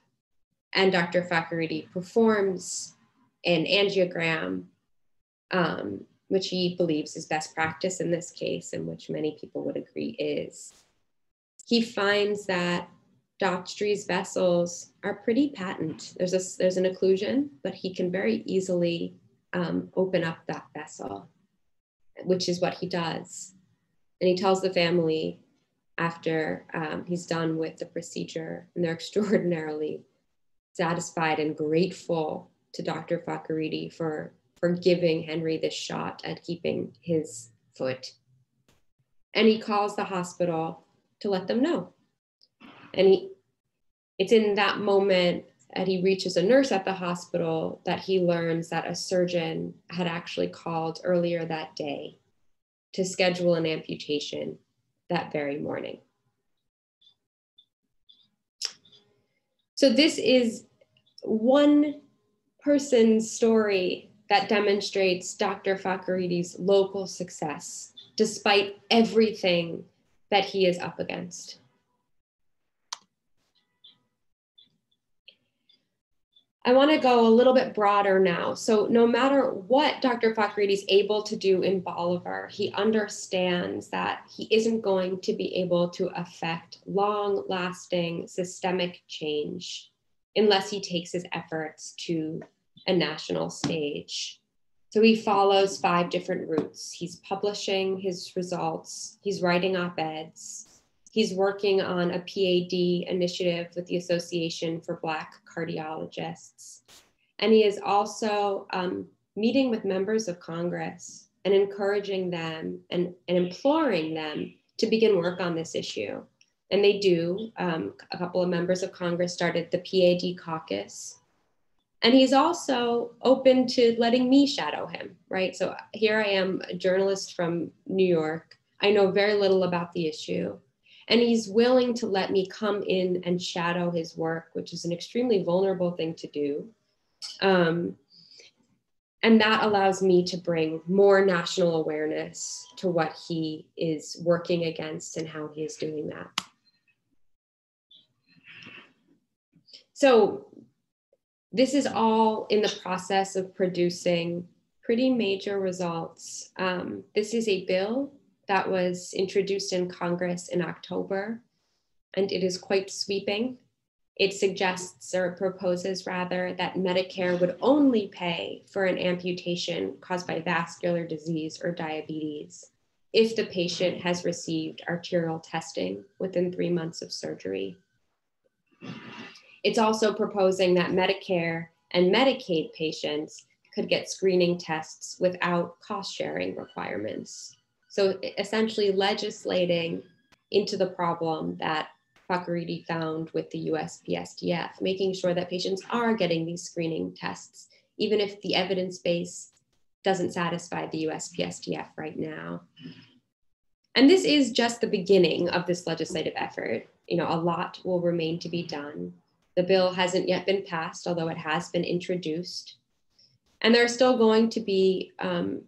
And Dr. Fakorede performs an angiogram, um, which he believes is best practice in this case, and which many people would agree is. He finds that Daughtry's vessels are pretty patent. There's a there's an occlusion, but he can very easily um, open up that vessel, which is what he does. And he tells the family after um, he's done with the procedure, and they're extraordinarily satisfied and grateful to Dr. Fakorede for for giving Henry this shot at keeping his foot. And he calls the hospital to let them know. And he it's in that moment that he reaches a nurse at the hospital that he learns that a surgeon had actually called earlier that day to schedule an amputation that very morning. So, this is one person's story that demonstrates Dr. Fakorede's local success despite everything that he is up against. I want to go a little bit broader now. So, no matter what Dr. Fakorede is able to do in Bolivar, he understands that he isn't going to be able to affect long lasting systemic change unless he takes his efforts to a national stage. So, he follows five different routes. He's publishing his results, he's writing op eds, He's working on a PAD initiative with the Association for Black Cardiologists. And he is also um, meeting with members of Congress and encouraging them and, and imploring them to begin work on this issue. And they do. Um, a couple of members of Congress started the PAD caucus. And he's also open to letting me shadow him, right? So here I am, a journalist from New York. I know very little about the issue. And he's willing to let me come in and shadow his work, which is an extremely vulnerable thing to do. Um, and that allows me to bring more national awareness to what he is working against and how he is doing that. So, this is all in the process of producing pretty major results. Um, this is a bill that was introduced in Congress in October, and it is quite sweeping. It suggests or proposes rather that Medicare would only pay for an amputation caused by vascular disease or diabetes if the patient has received arterial testing within three months of surgery. It's also proposing that Medicare and Medicaid patients could get screening tests without cost sharing requirements. So essentially legislating into the problem that Fakorede found with the USPSTF, making sure that patients are getting these screening tests, even if the evidence base doesn't satisfy the USPSTF right now. And this is just the beginning of this legislative effort. You know, a lot will remain to be done. The bill hasn't yet been passed, although it has been introduced. And there are still going to be um,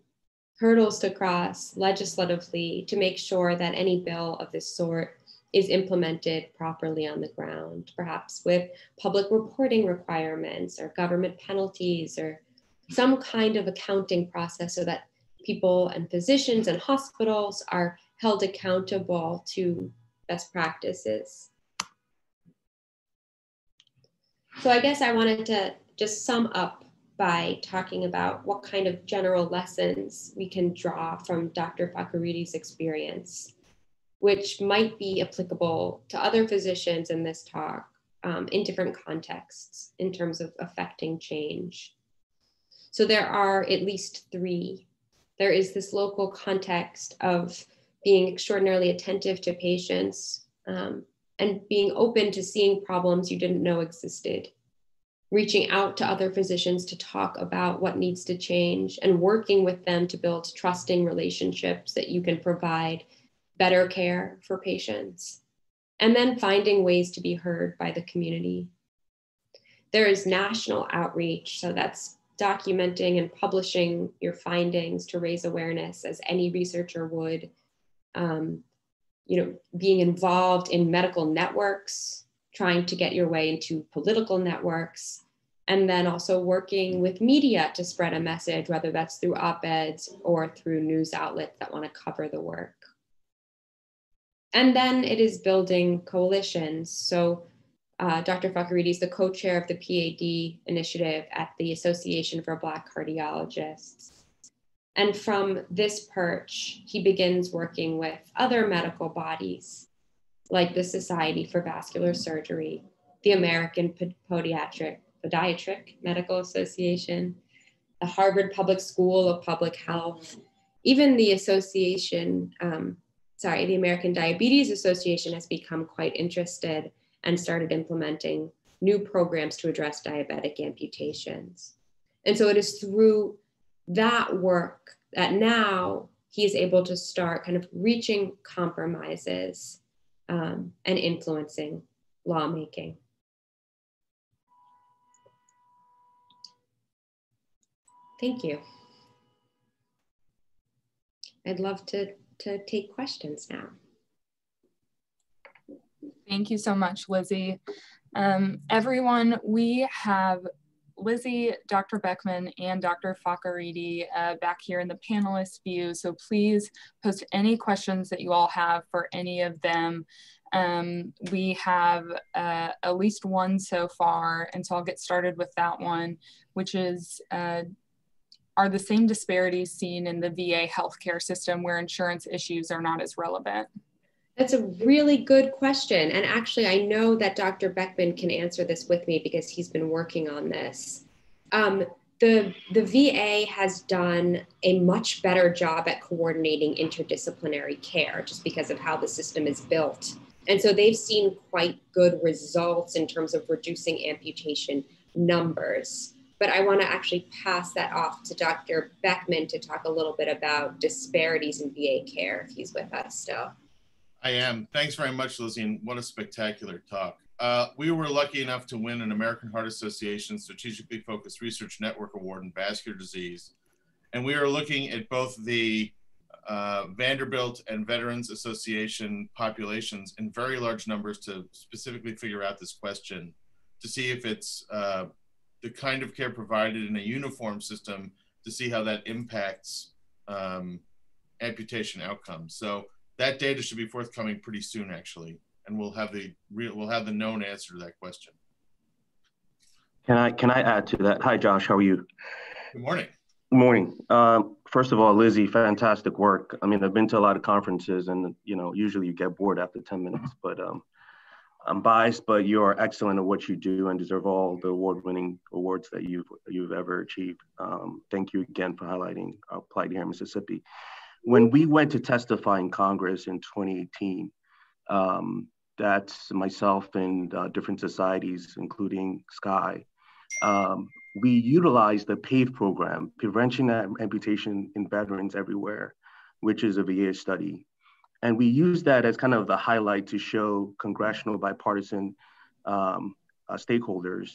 hurdles to cross legislatively to make sure that any bill of this sort is implemented properly on the ground, perhaps with public reporting requirements or government penalties or some kind of accounting process so that people and physicians and hospitals are held accountable to best practices. So I guess I wanted to just sum up by talking about what kind of general lessons we can draw from Dr. Fakorede's experience, which might be applicable to other physicians in this talk um, in different contexts in terms of affecting change. So there are at least three. There is this local context of being extraordinarily attentive to patients um, and being open to seeing problems you didn't know existed reaching out to other physicians to talk about what needs to change and working with them to build trusting relationships that you can provide better care for patients. And then finding ways to be heard by the community. There is national outreach, so that's documenting and publishing your findings to raise awareness as any researcher would. Um, you know, being involved in medical networks trying to get your way into political networks, and then also working with media to spread a message, whether that's through op eds or through news outlets that want to cover the work. And then it is building coalitions. So, uh, Dr. is the co chair of the PAD initiative at the Association for Black Cardiologists. And from this perch, he begins working with other medical bodies like the Society for Vascular Surgery, the American Podiatric Podiatric Medical Association, the Harvard Public School of Public Health, even the association, um, sorry, the American Diabetes Association has become quite interested and started implementing new programs to address diabetic amputations. And so it is through that work that now he is able to start kind of reaching compromises um, and influencing lawmaking. Thank you. I'd love to, to take questions now. Thank you so much, Lizzie. Um, everyone, we have Lizzie, Dr. Beckman, and Dr. Fakorede uh, back here in the panelist view. So please post any questions that you all have for any of them. Um, we have uh, at least one so far, and so I'll get started with that one, which is uh, are the same disparities seen in the VA healthcare system where insurance issues are not as relevant? That's a really good question. And actually, I know that Dr. Beckman can answer this with me because he's been working on this. Um, the, the VA has done a much better job at coordinating interdisciplinary care just because of how the system is built. And so they've seen quite good results in terms of reducing amputation numbers but I want to actually pass that off to Dr. Beckman to talk a little bit about disparities in VA care if he's with us still. I am. Thanks very much, Lizzie, and what a spectacular talk. Uh, we were lucky enough to win an American Heart Association Strategically Focused Research Network Award in vascular disease. And we are looking at both the uh, Vanderbilt and Veterans Association populations in very large numbers to specifically figure out this question to see if it's uh, the kind of care provided in a uniform system to see how that impacts um, amputation outcomes. So that data should be forthcoming pretty soon, actually. and we'll have the real, we'll have the known answer to that question. Can I can I add to that? Hi, Josh. How are you? Good morning. Good morning. Um, first of all, Lizzie, fantastic work. I mean, I've been to a lot of conferences, and you know, usually you get bored after ten minutes. But um, I'm biased, but you are excellent at what you do and deserve all the award-winning awards that you've you've ever achieved. Um, thank you again for highlighting Applied here in Mississippi. When we went to testify in Congress in 2018, um, that's myself and uh, different societies, including SCAI. Um, we utilized the PAVE program, Prevention and Amputation in Veterans Everywhere, which is a VA study. And we used that as kind of the highlight to show congressional bipartisan um, uh, stakeholders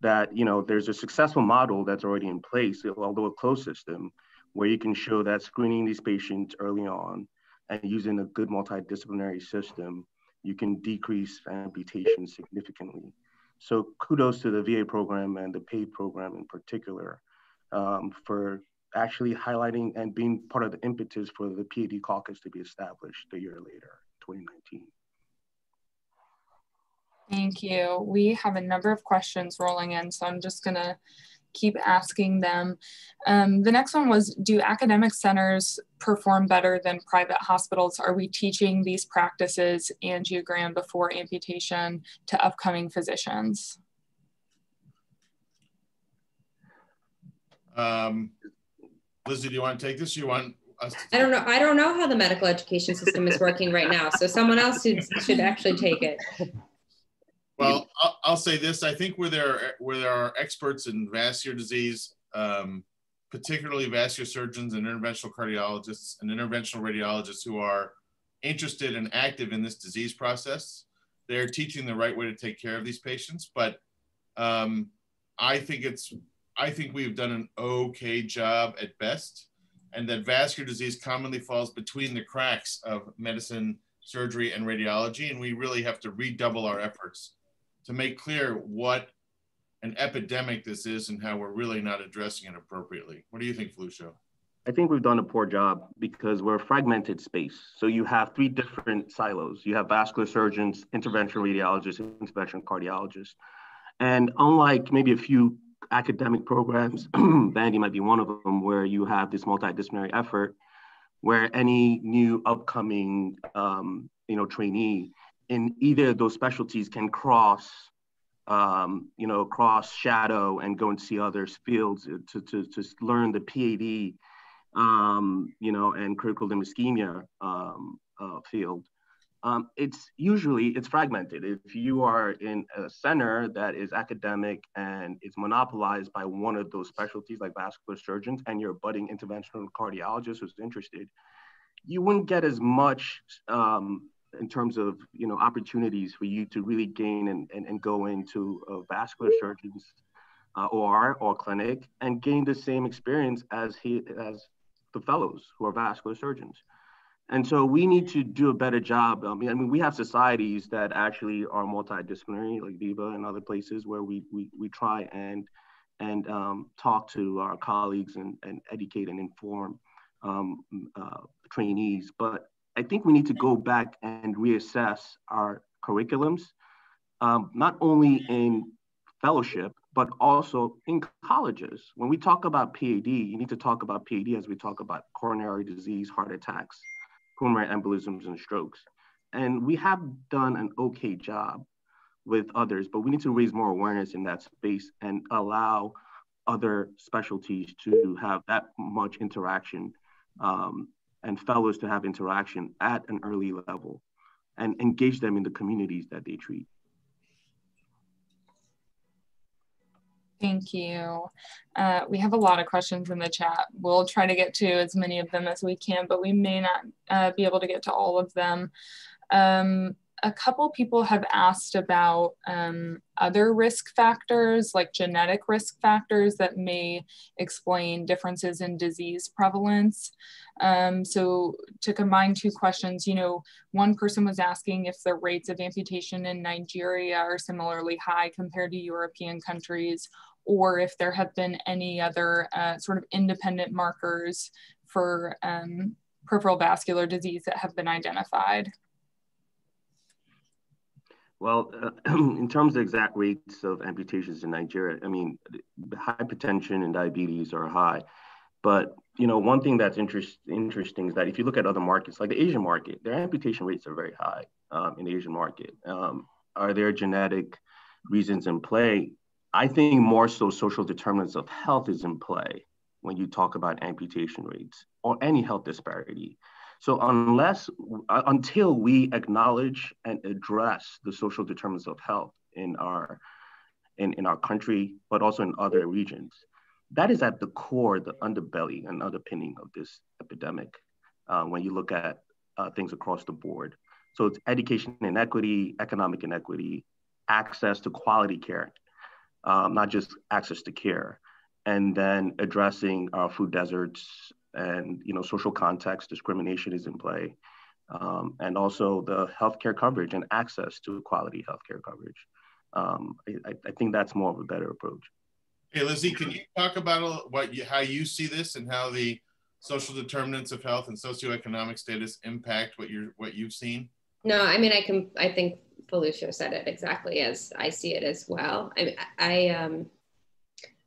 that you know there's a successful model that's already in place, although a closed system, where you can show that screening these patients early on and using a good multidisciplinary system, you can decrease amputation significantly. So kudos to the VA program and the PAVE program in particular um, for actually highlighting and being part of the impetus for the PAD caucus to be established a year later, 2019. Thank you. We have a number of questions rolling in, so I'm just gonna keep asking them. Um, the next one was, do academic centers perform better than private hospitals? Are we teaching these practices angiogram before amputation to upcoming physicians? Um, Lizzie, do you want to take this? you want us I don't know. I don't know how the medical education system is working right now. So someone else should, should actually take it. Well, I'll, I'll, say this. I think where there, where there are experts in vascular disease, um, particularly vascular surgeons and interventional cardiologists and interventional radiologists who are interested and active in this disease process, they're teaching the right way to take care of these patients. But um, I think it's I think we've done an okay job at best, and that vascular disease commonly falls between the cracks of medicine, surgery, and radiology. And we really have to redouble our efforts to make clear what an epidemic this is and how we're really not addressing it appropriately. What do you think, Foluso? I think we've done a poor job because we're a fragmented space. So you have three different silos. You have vascular surgeons, interventional radiologists, interventional cardiologists. And unlike maybe a few academic programs, Vandy might be one of them, where you have this multidisciplinary effort where any new upcoming um, you know, trainee in either of those specialties can cross um, you know, cross shadow and go and see other fields to, to, to learn the PAD, um, you know, and critical limb ischemia um, uh, field um, it's usually it's fragmented. If you are in a center that is academic and is monopolized by one of those specialties like vascular surgeons and you're a budding interventional cardiologist who's interested, you wouldn't get as much um, in terms of you know opportunities for you to really gain and, and, and go into a vascular surgeons uh, OR or clinic and gain the same experience as he as the fellows who are vascular surgeons. And so we need to do a better job. I mean, I mean, we have societies that actually are multidisciplinary, like Viva and other places where we we, we try and and um, talk to our colleagues and, and educate and inform um, uh, trainees. But I think we need to go back and reassess our curriculums, um, not only in fellowship, but also in colleges. When we talk about PAD, you need to talk about PAD as we talk about coronary disease, heart attacks, pulmonary embolisms and strokes. And we have done an okay job with others, but we need to raise more awareness in that space and allow other specialties to have that much interaction um, and fellows to have interaction at an early level and engage them in the communities that they treat. Thank you. Uh, we have a lot of questions in the chat. We'll try to get to as many of them as we can, but we may not uh, be able to get to all of them. Um, a couple people have asked about um, other risk factors, like genetic risk factors that may explain differences in disease prevalence. Um, so to combine two questions, you know, one person was asking if the rates of amputation in Nigeria are similarly high compared to European countries, or if there have been any other uh, sort of independent markers for um, peripheral vascular disease that have been identified. Well, uh, in terms of exact rates of amputations in Nigeria, I mean, hypertension and diabetes are high. But you know, one thing that's interest, interesting is that if you look at other markets, like the Asian market, their amputation rates are very high um, in the Asian market. Um, are there genetic reasons in play? I think more so social determinants of health is in play when you talk about amputation rates or any health disparity. So unless, uh, until we acknowledge and address the social determinants of health in our, in, in our country, but also in other regions, that is at the core, the underbelly and underpinning of this epidemic uh, when you look at uh, things across the board. So it's education inequity, economic inequity, access to quality care, um, not just access to care, and then addressing our food deserts, and you know social context discrimination is in play. Um, and also the healthcare coverage and access to quality healthcare coverage. Um, I, I, think that's more of a better approach. Hey lizzie can you talk about what you, how you see this and how the social determinants of health and socioeconomic status impact what you're what you've seen? No i mean i can i think Foluso said it exactly as i see it as well. I i um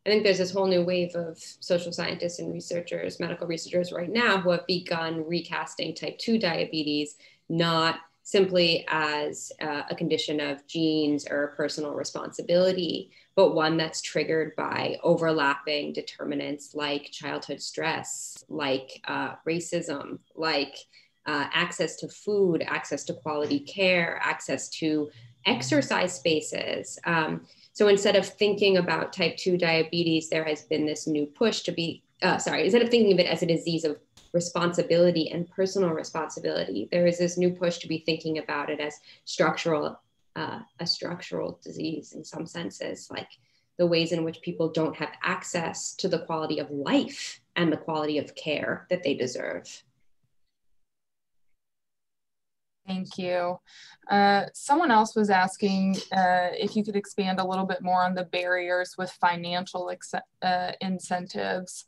I think there's this whole new wave of social scientists and researchers, medical researchers right now who have begun recasting type 2 diabetes not simply as uh, a condition of genes or personal responsibility, but one that's triggered by overlapping determinants like childhood stress, like uh, racism, like uh, access to food, access to quality care, access to exercise spaces. Um, so instead of thinking about type 2 diabetes, there has been this new push to be, uh, sorry, instead of thinking of it as a disease of responsibility and personal responsibility, there is this new push to be thinking about it as structural, uh, a structural disease in some senses, like the ways in which people don't have access to the quality of life and the quality of care that they deserve. Thank you. Uh, someone else was asking uh, if you could expand a little bit more on the barriers with financial uh, incentives.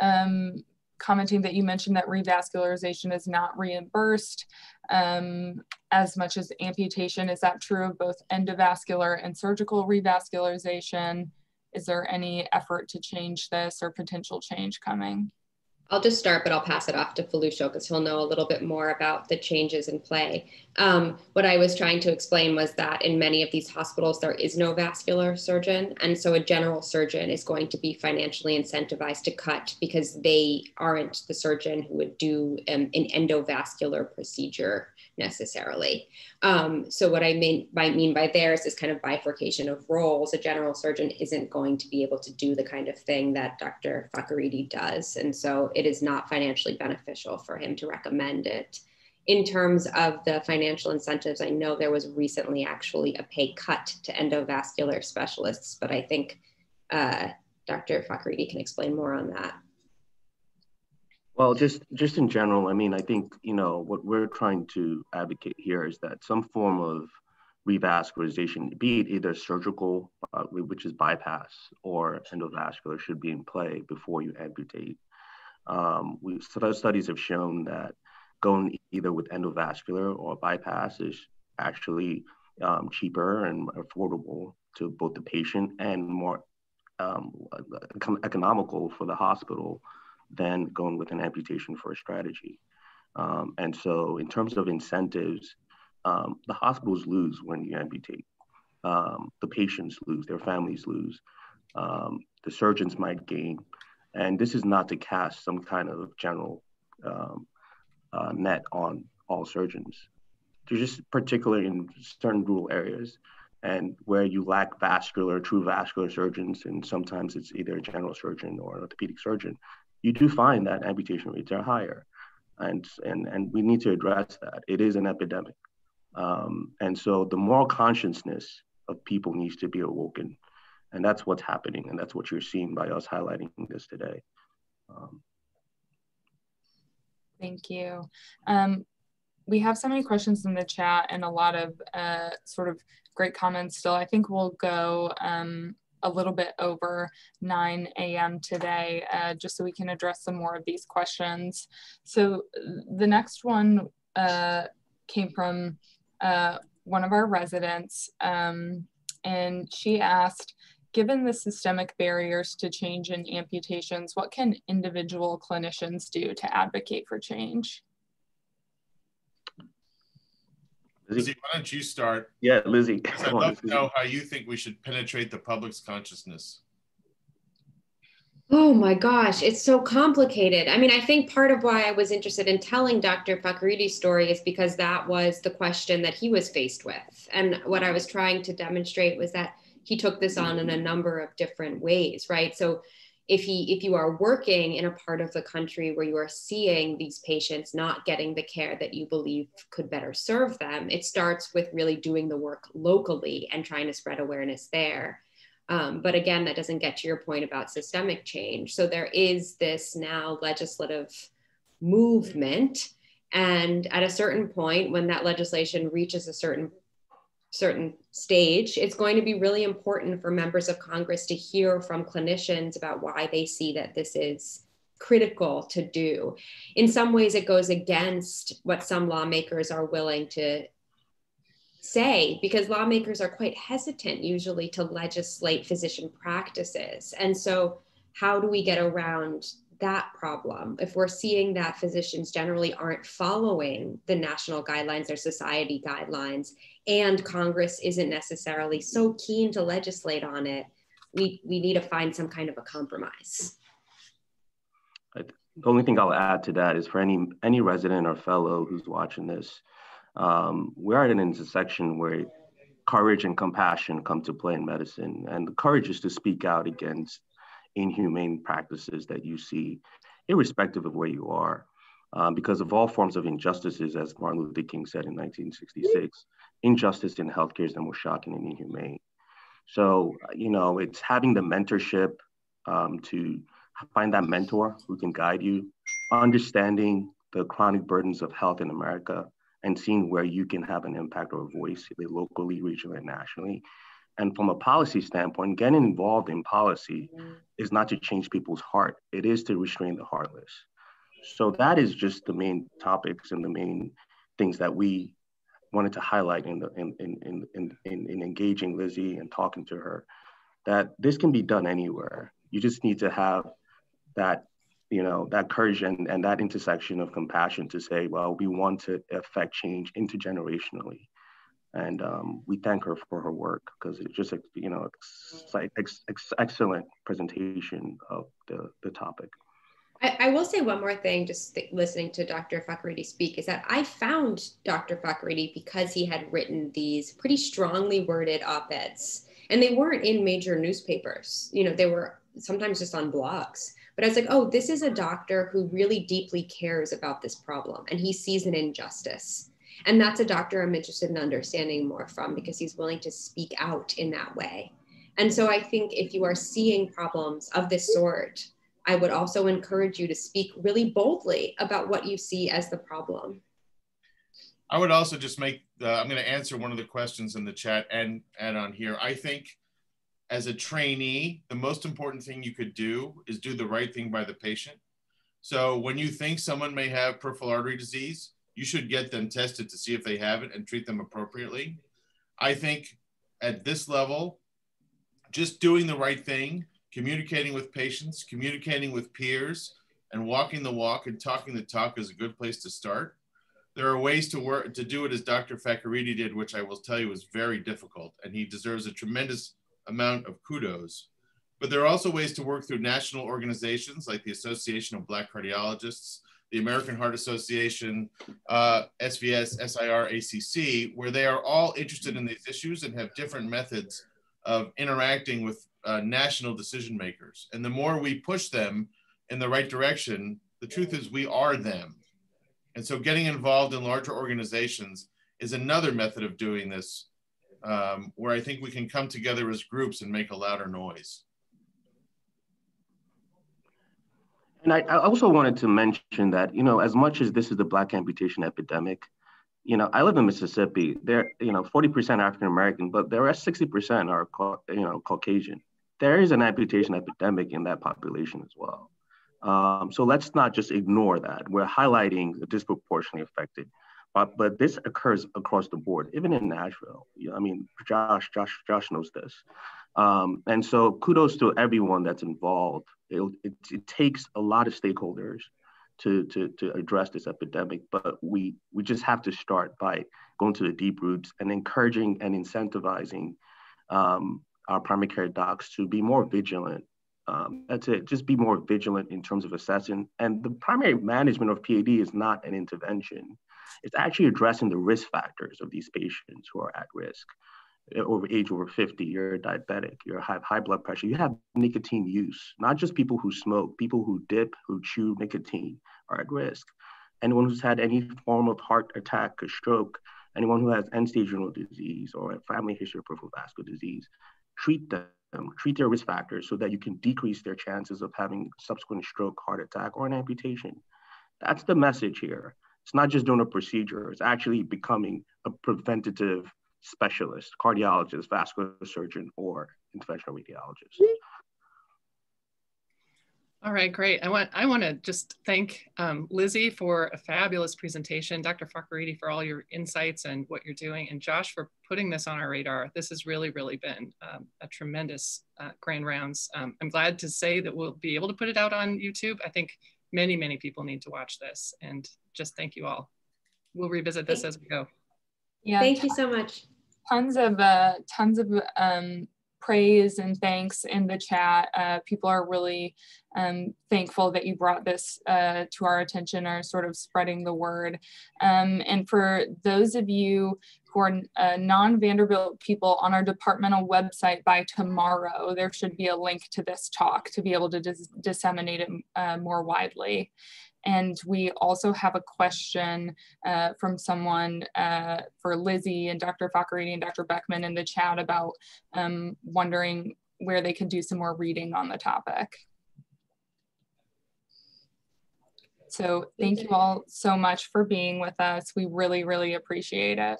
Um, commenting that you mentioned that revascularization is not reimbursed um, as much as amputation. Is that true of both endovascular and surgical revascularization? Is there any effort to change this or potential change coming? I'll just start, but I'll pass it off to Foluso because he'll know a little bit more about the changes in play. Um, what I was trying to explain was that in many of these hospitals, there is no vascular surgeon. And so a general surgeon is going to be financially incentivized to cut because they aren't the surgeon who would do um, an endovascular procedure necessarily. Um, so what I mean by, mean by there is this kind of bifurcation of roles. A general surgeon isn't going to be able to do the kind of thing that Dr. Fakorede does. And so it is not financially beneficial for him to recommend it. In terms of the financial incentives, I know there was recently actually a pay cut to endovascular specialists, but I think uh, Dr. Fakorede can explain more on that. Well, just just in general, I mean, I think you know what we're trying to advocate here is that some form of revascularization, be it either surgical, uh, which is bypass, or endovascular, should be in play before you amputate. Um, we, so studies have shown that going either with endovascular or bypass is actually um, cheaper and affordable to both the patient and more um, economical for the hospital than going with an amputation for a strategy. Um, and so, in terms of incentives, um, the hospitals lose when you amputate. Um, the patients lose, their families lose, um, the surgeons might gain. And this is not to cast some kind of general um, uh, net on all surgeons. They're just particularly in certain rural areas and where you lack vascular, true vascular surgeons, and sometimes it's either a general surgeon or an orthopedic surgeon, you do find that amputation rates are higher. And, and, and we need to address that. It is an epidemic. Um, and so the moral consciousness of people needs to be awoken. And that's what's happening. And that's what you're seeing by us highlighting this today. Um, Thank you. Um, we have so many questions in the chat and a lot of uh, sort of great comments still. I think we'll go um, a little bit over 9 a.m. today, uh, just so we can address some more of these questions. So the next one uh, came from uh, one of our residents, um, and she asked, given the systemic barriers to change in amputations, what can individual clinicians do to advocate for change? Lizzie, why don't you start? Yeah, Lizzie. I'd love to know how you think we should penetrate the public's consciousness. Oh my gosh, it's so complicated. I mean, I think part of why I was interested in telling Dr. Fakorede's story is because that was the question that he was faced with. And what I was trying to demonstrate was that he took this on in a number of different ways, right? So if he if you are working in a part of the country where you are seeing these patients not getting the care that you believe could better serve them, it starts with really doing the work locally and trying to spread awareness there. Um, but again, that doesn't get to your point about systemic change. So there is this now legislative movement. And at a certain point, when that legislation reaches a certain certain stage, it's going to be really important for members of Congress to hear from clinicians about why they see that this is critical to do. In some ways, it goes against what some lawmakers are willing to say because lawmakers are quite hesitant usually to legislate physician practices. And so, how do we get around that problem if we're seeing that physicians generally aren't following the national guidelines or society guidelines and congress isn't necessarily so keen to legislate on it we we need to find some kind of a compromise the only thing i'll add to that is for any any resident or fellow who's watching this um, we're at an intersection where courage and compassion come to play in medicine. And the courage is to speak out against inhumane practices that you see, irrespective of where you are. Um, because of all forms of injustices, as Martin Luther King said in 1966, injustice in healthcare is the most shocking and inhumane. So, you know, it's having the mentorship um, to find that mentor who can guide you, understanding the chronic burdens of health in America, and seeing where you can have an impact or a voice locally, regionally, and nationally. And from a policy standpoint, getting involved in policy is not to change people's heart, it is to restrain the heartless. So that is just the main topics and the main things that we wanted to highlight in, the, in, in, in, in, in engaging Lizzie and talking to her, that this can be done anywhere. You just need to have that you know that courage and, and that intersection of compassion to say well we want to affect change intergenerationally and um, we thank her for her work because it's just you know ex- ex- ex- excellent presentation of the, the topic. I, I, will say one more thing just th- listening to dr Fakorede speak is that i found dr Fakorede because he had written these pretty strongly worded op-eds. And they weren't in major newspapers. You know they were sometimes just on blogs. But I was like, oh, this is a doctor who really deeply cares about this problem and he sees an injustice. And that's a doctor I'm interested in understanding more from because he's willing to speak out in that way. And so I think if you are seeing problems of this sort, I would also encourage you to speak really boldly about what you see as the problem. I would also just make the, I'm going to answer one of the questions in the chat and and on here. I think as a trainee, the most important thing you could do is do the right thing by the patient. So when you think someone may have peripheral artery disease, you should get them tested to see if they have it and treat them appropriately. I think at this level, just doing the right thing, communicating with patients, communicating with peers, and walking the walk and talking the talk is a good place to start. There are ways to work to do it as Dr. Fakorede did, which I will tell you is very difficult, and he deserves a tremendous amount of kudos. But there are also ways to work through national organizations like the Association of Black Cardiologists, the American Heart Association, uh, SVS, SIR, ACC, where they are all interested in these issues and have different methods of interacting with uh, national decision makers. And the more we push them in the right direction, the truth is we are them. And so getting involved in larger organizations is another method of doing this um, where I think we can come together as groups and make a louder noise. And I, I, also wanted to mention that, you know, as much as this is the Black amputation epidemic, you know, I live in Mississippi. There, you know, 40% African American, but the rest 60% are, you know, Caucasian. There is an amputation epidemic in that population as well. Um, so let's not just ignore that. We're highlighting the disproportionately affected But, but this occurs across the board, even in Nashville. I mean, Josh, Josh, Josh knows this. Um, and so kudos to everyone that's involved. It, it, it, takes a lot of stakeholders to, to, to address this epidemic, but we, we just have to start by going to the deep roots and encouraging and incentivizing um, our primary care docs to be more vigilant. Um, that's it, just be more vigilant in terms of assessing. And the primary management of PAD is not an intervention. It's actually addressing the risk factors of these patients who are at risk. Eh, over age over 50, you're diabetic, you have high blood pressure, you have nicotine use, not just people who smoke, people who dip, who chew nicotine are at risk. Anyone who's had any form of heart attack or stroke, anyone who has end-stage renal disease or a family history of peripheral vascular disease, treat them, treat their risk factors so that you can decrease their chances of having subsequent stroke, heart attack, or an amputation. That's the message here. It's not just doing a procedure, it's actually becoming a preventative specialist, cardiologist, vascular surgeon, or interventional radiologist. All right, great. I want I want to just thank um, Lizzie for a fabulous presentation, Dr. Fakorede for all your insights and what you're doing, and Josh for putting this on our radar. This has really, really been um, a tremendous uh, grand rounds. Um, I'm glad to say that we'll be able to put it out on YouTube. I think many, many people need to watch this, and just thank you all. We'll revisit this as we go. Yeah. Thank you so much. Tons of uh, tons of um, praise and thanks in the chat. Uh, people are really um, thankful that you brought this uh, to our attention or sort of spreading the word. Um, and for those of you who are uh, non-Vanderbilt people on our departmental website by tomorrow, there should be a link to this talk to be able to dis disseminate it uh, more widely. And we also have a question uh, from someone uh, for Lizzie and Dr. Fakorede and Dr. Beckman in the chat about um, wondering where they can do some more reading on the topic. So thank you all so much for being with us. We really, really appreciate it.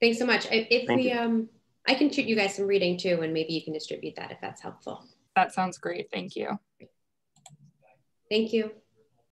Thanks so much. If Thank we, um, I can shoot you guys some reading too, and maybe you can distribute that if that's helpful. That sounds great. Thank you. Thank you.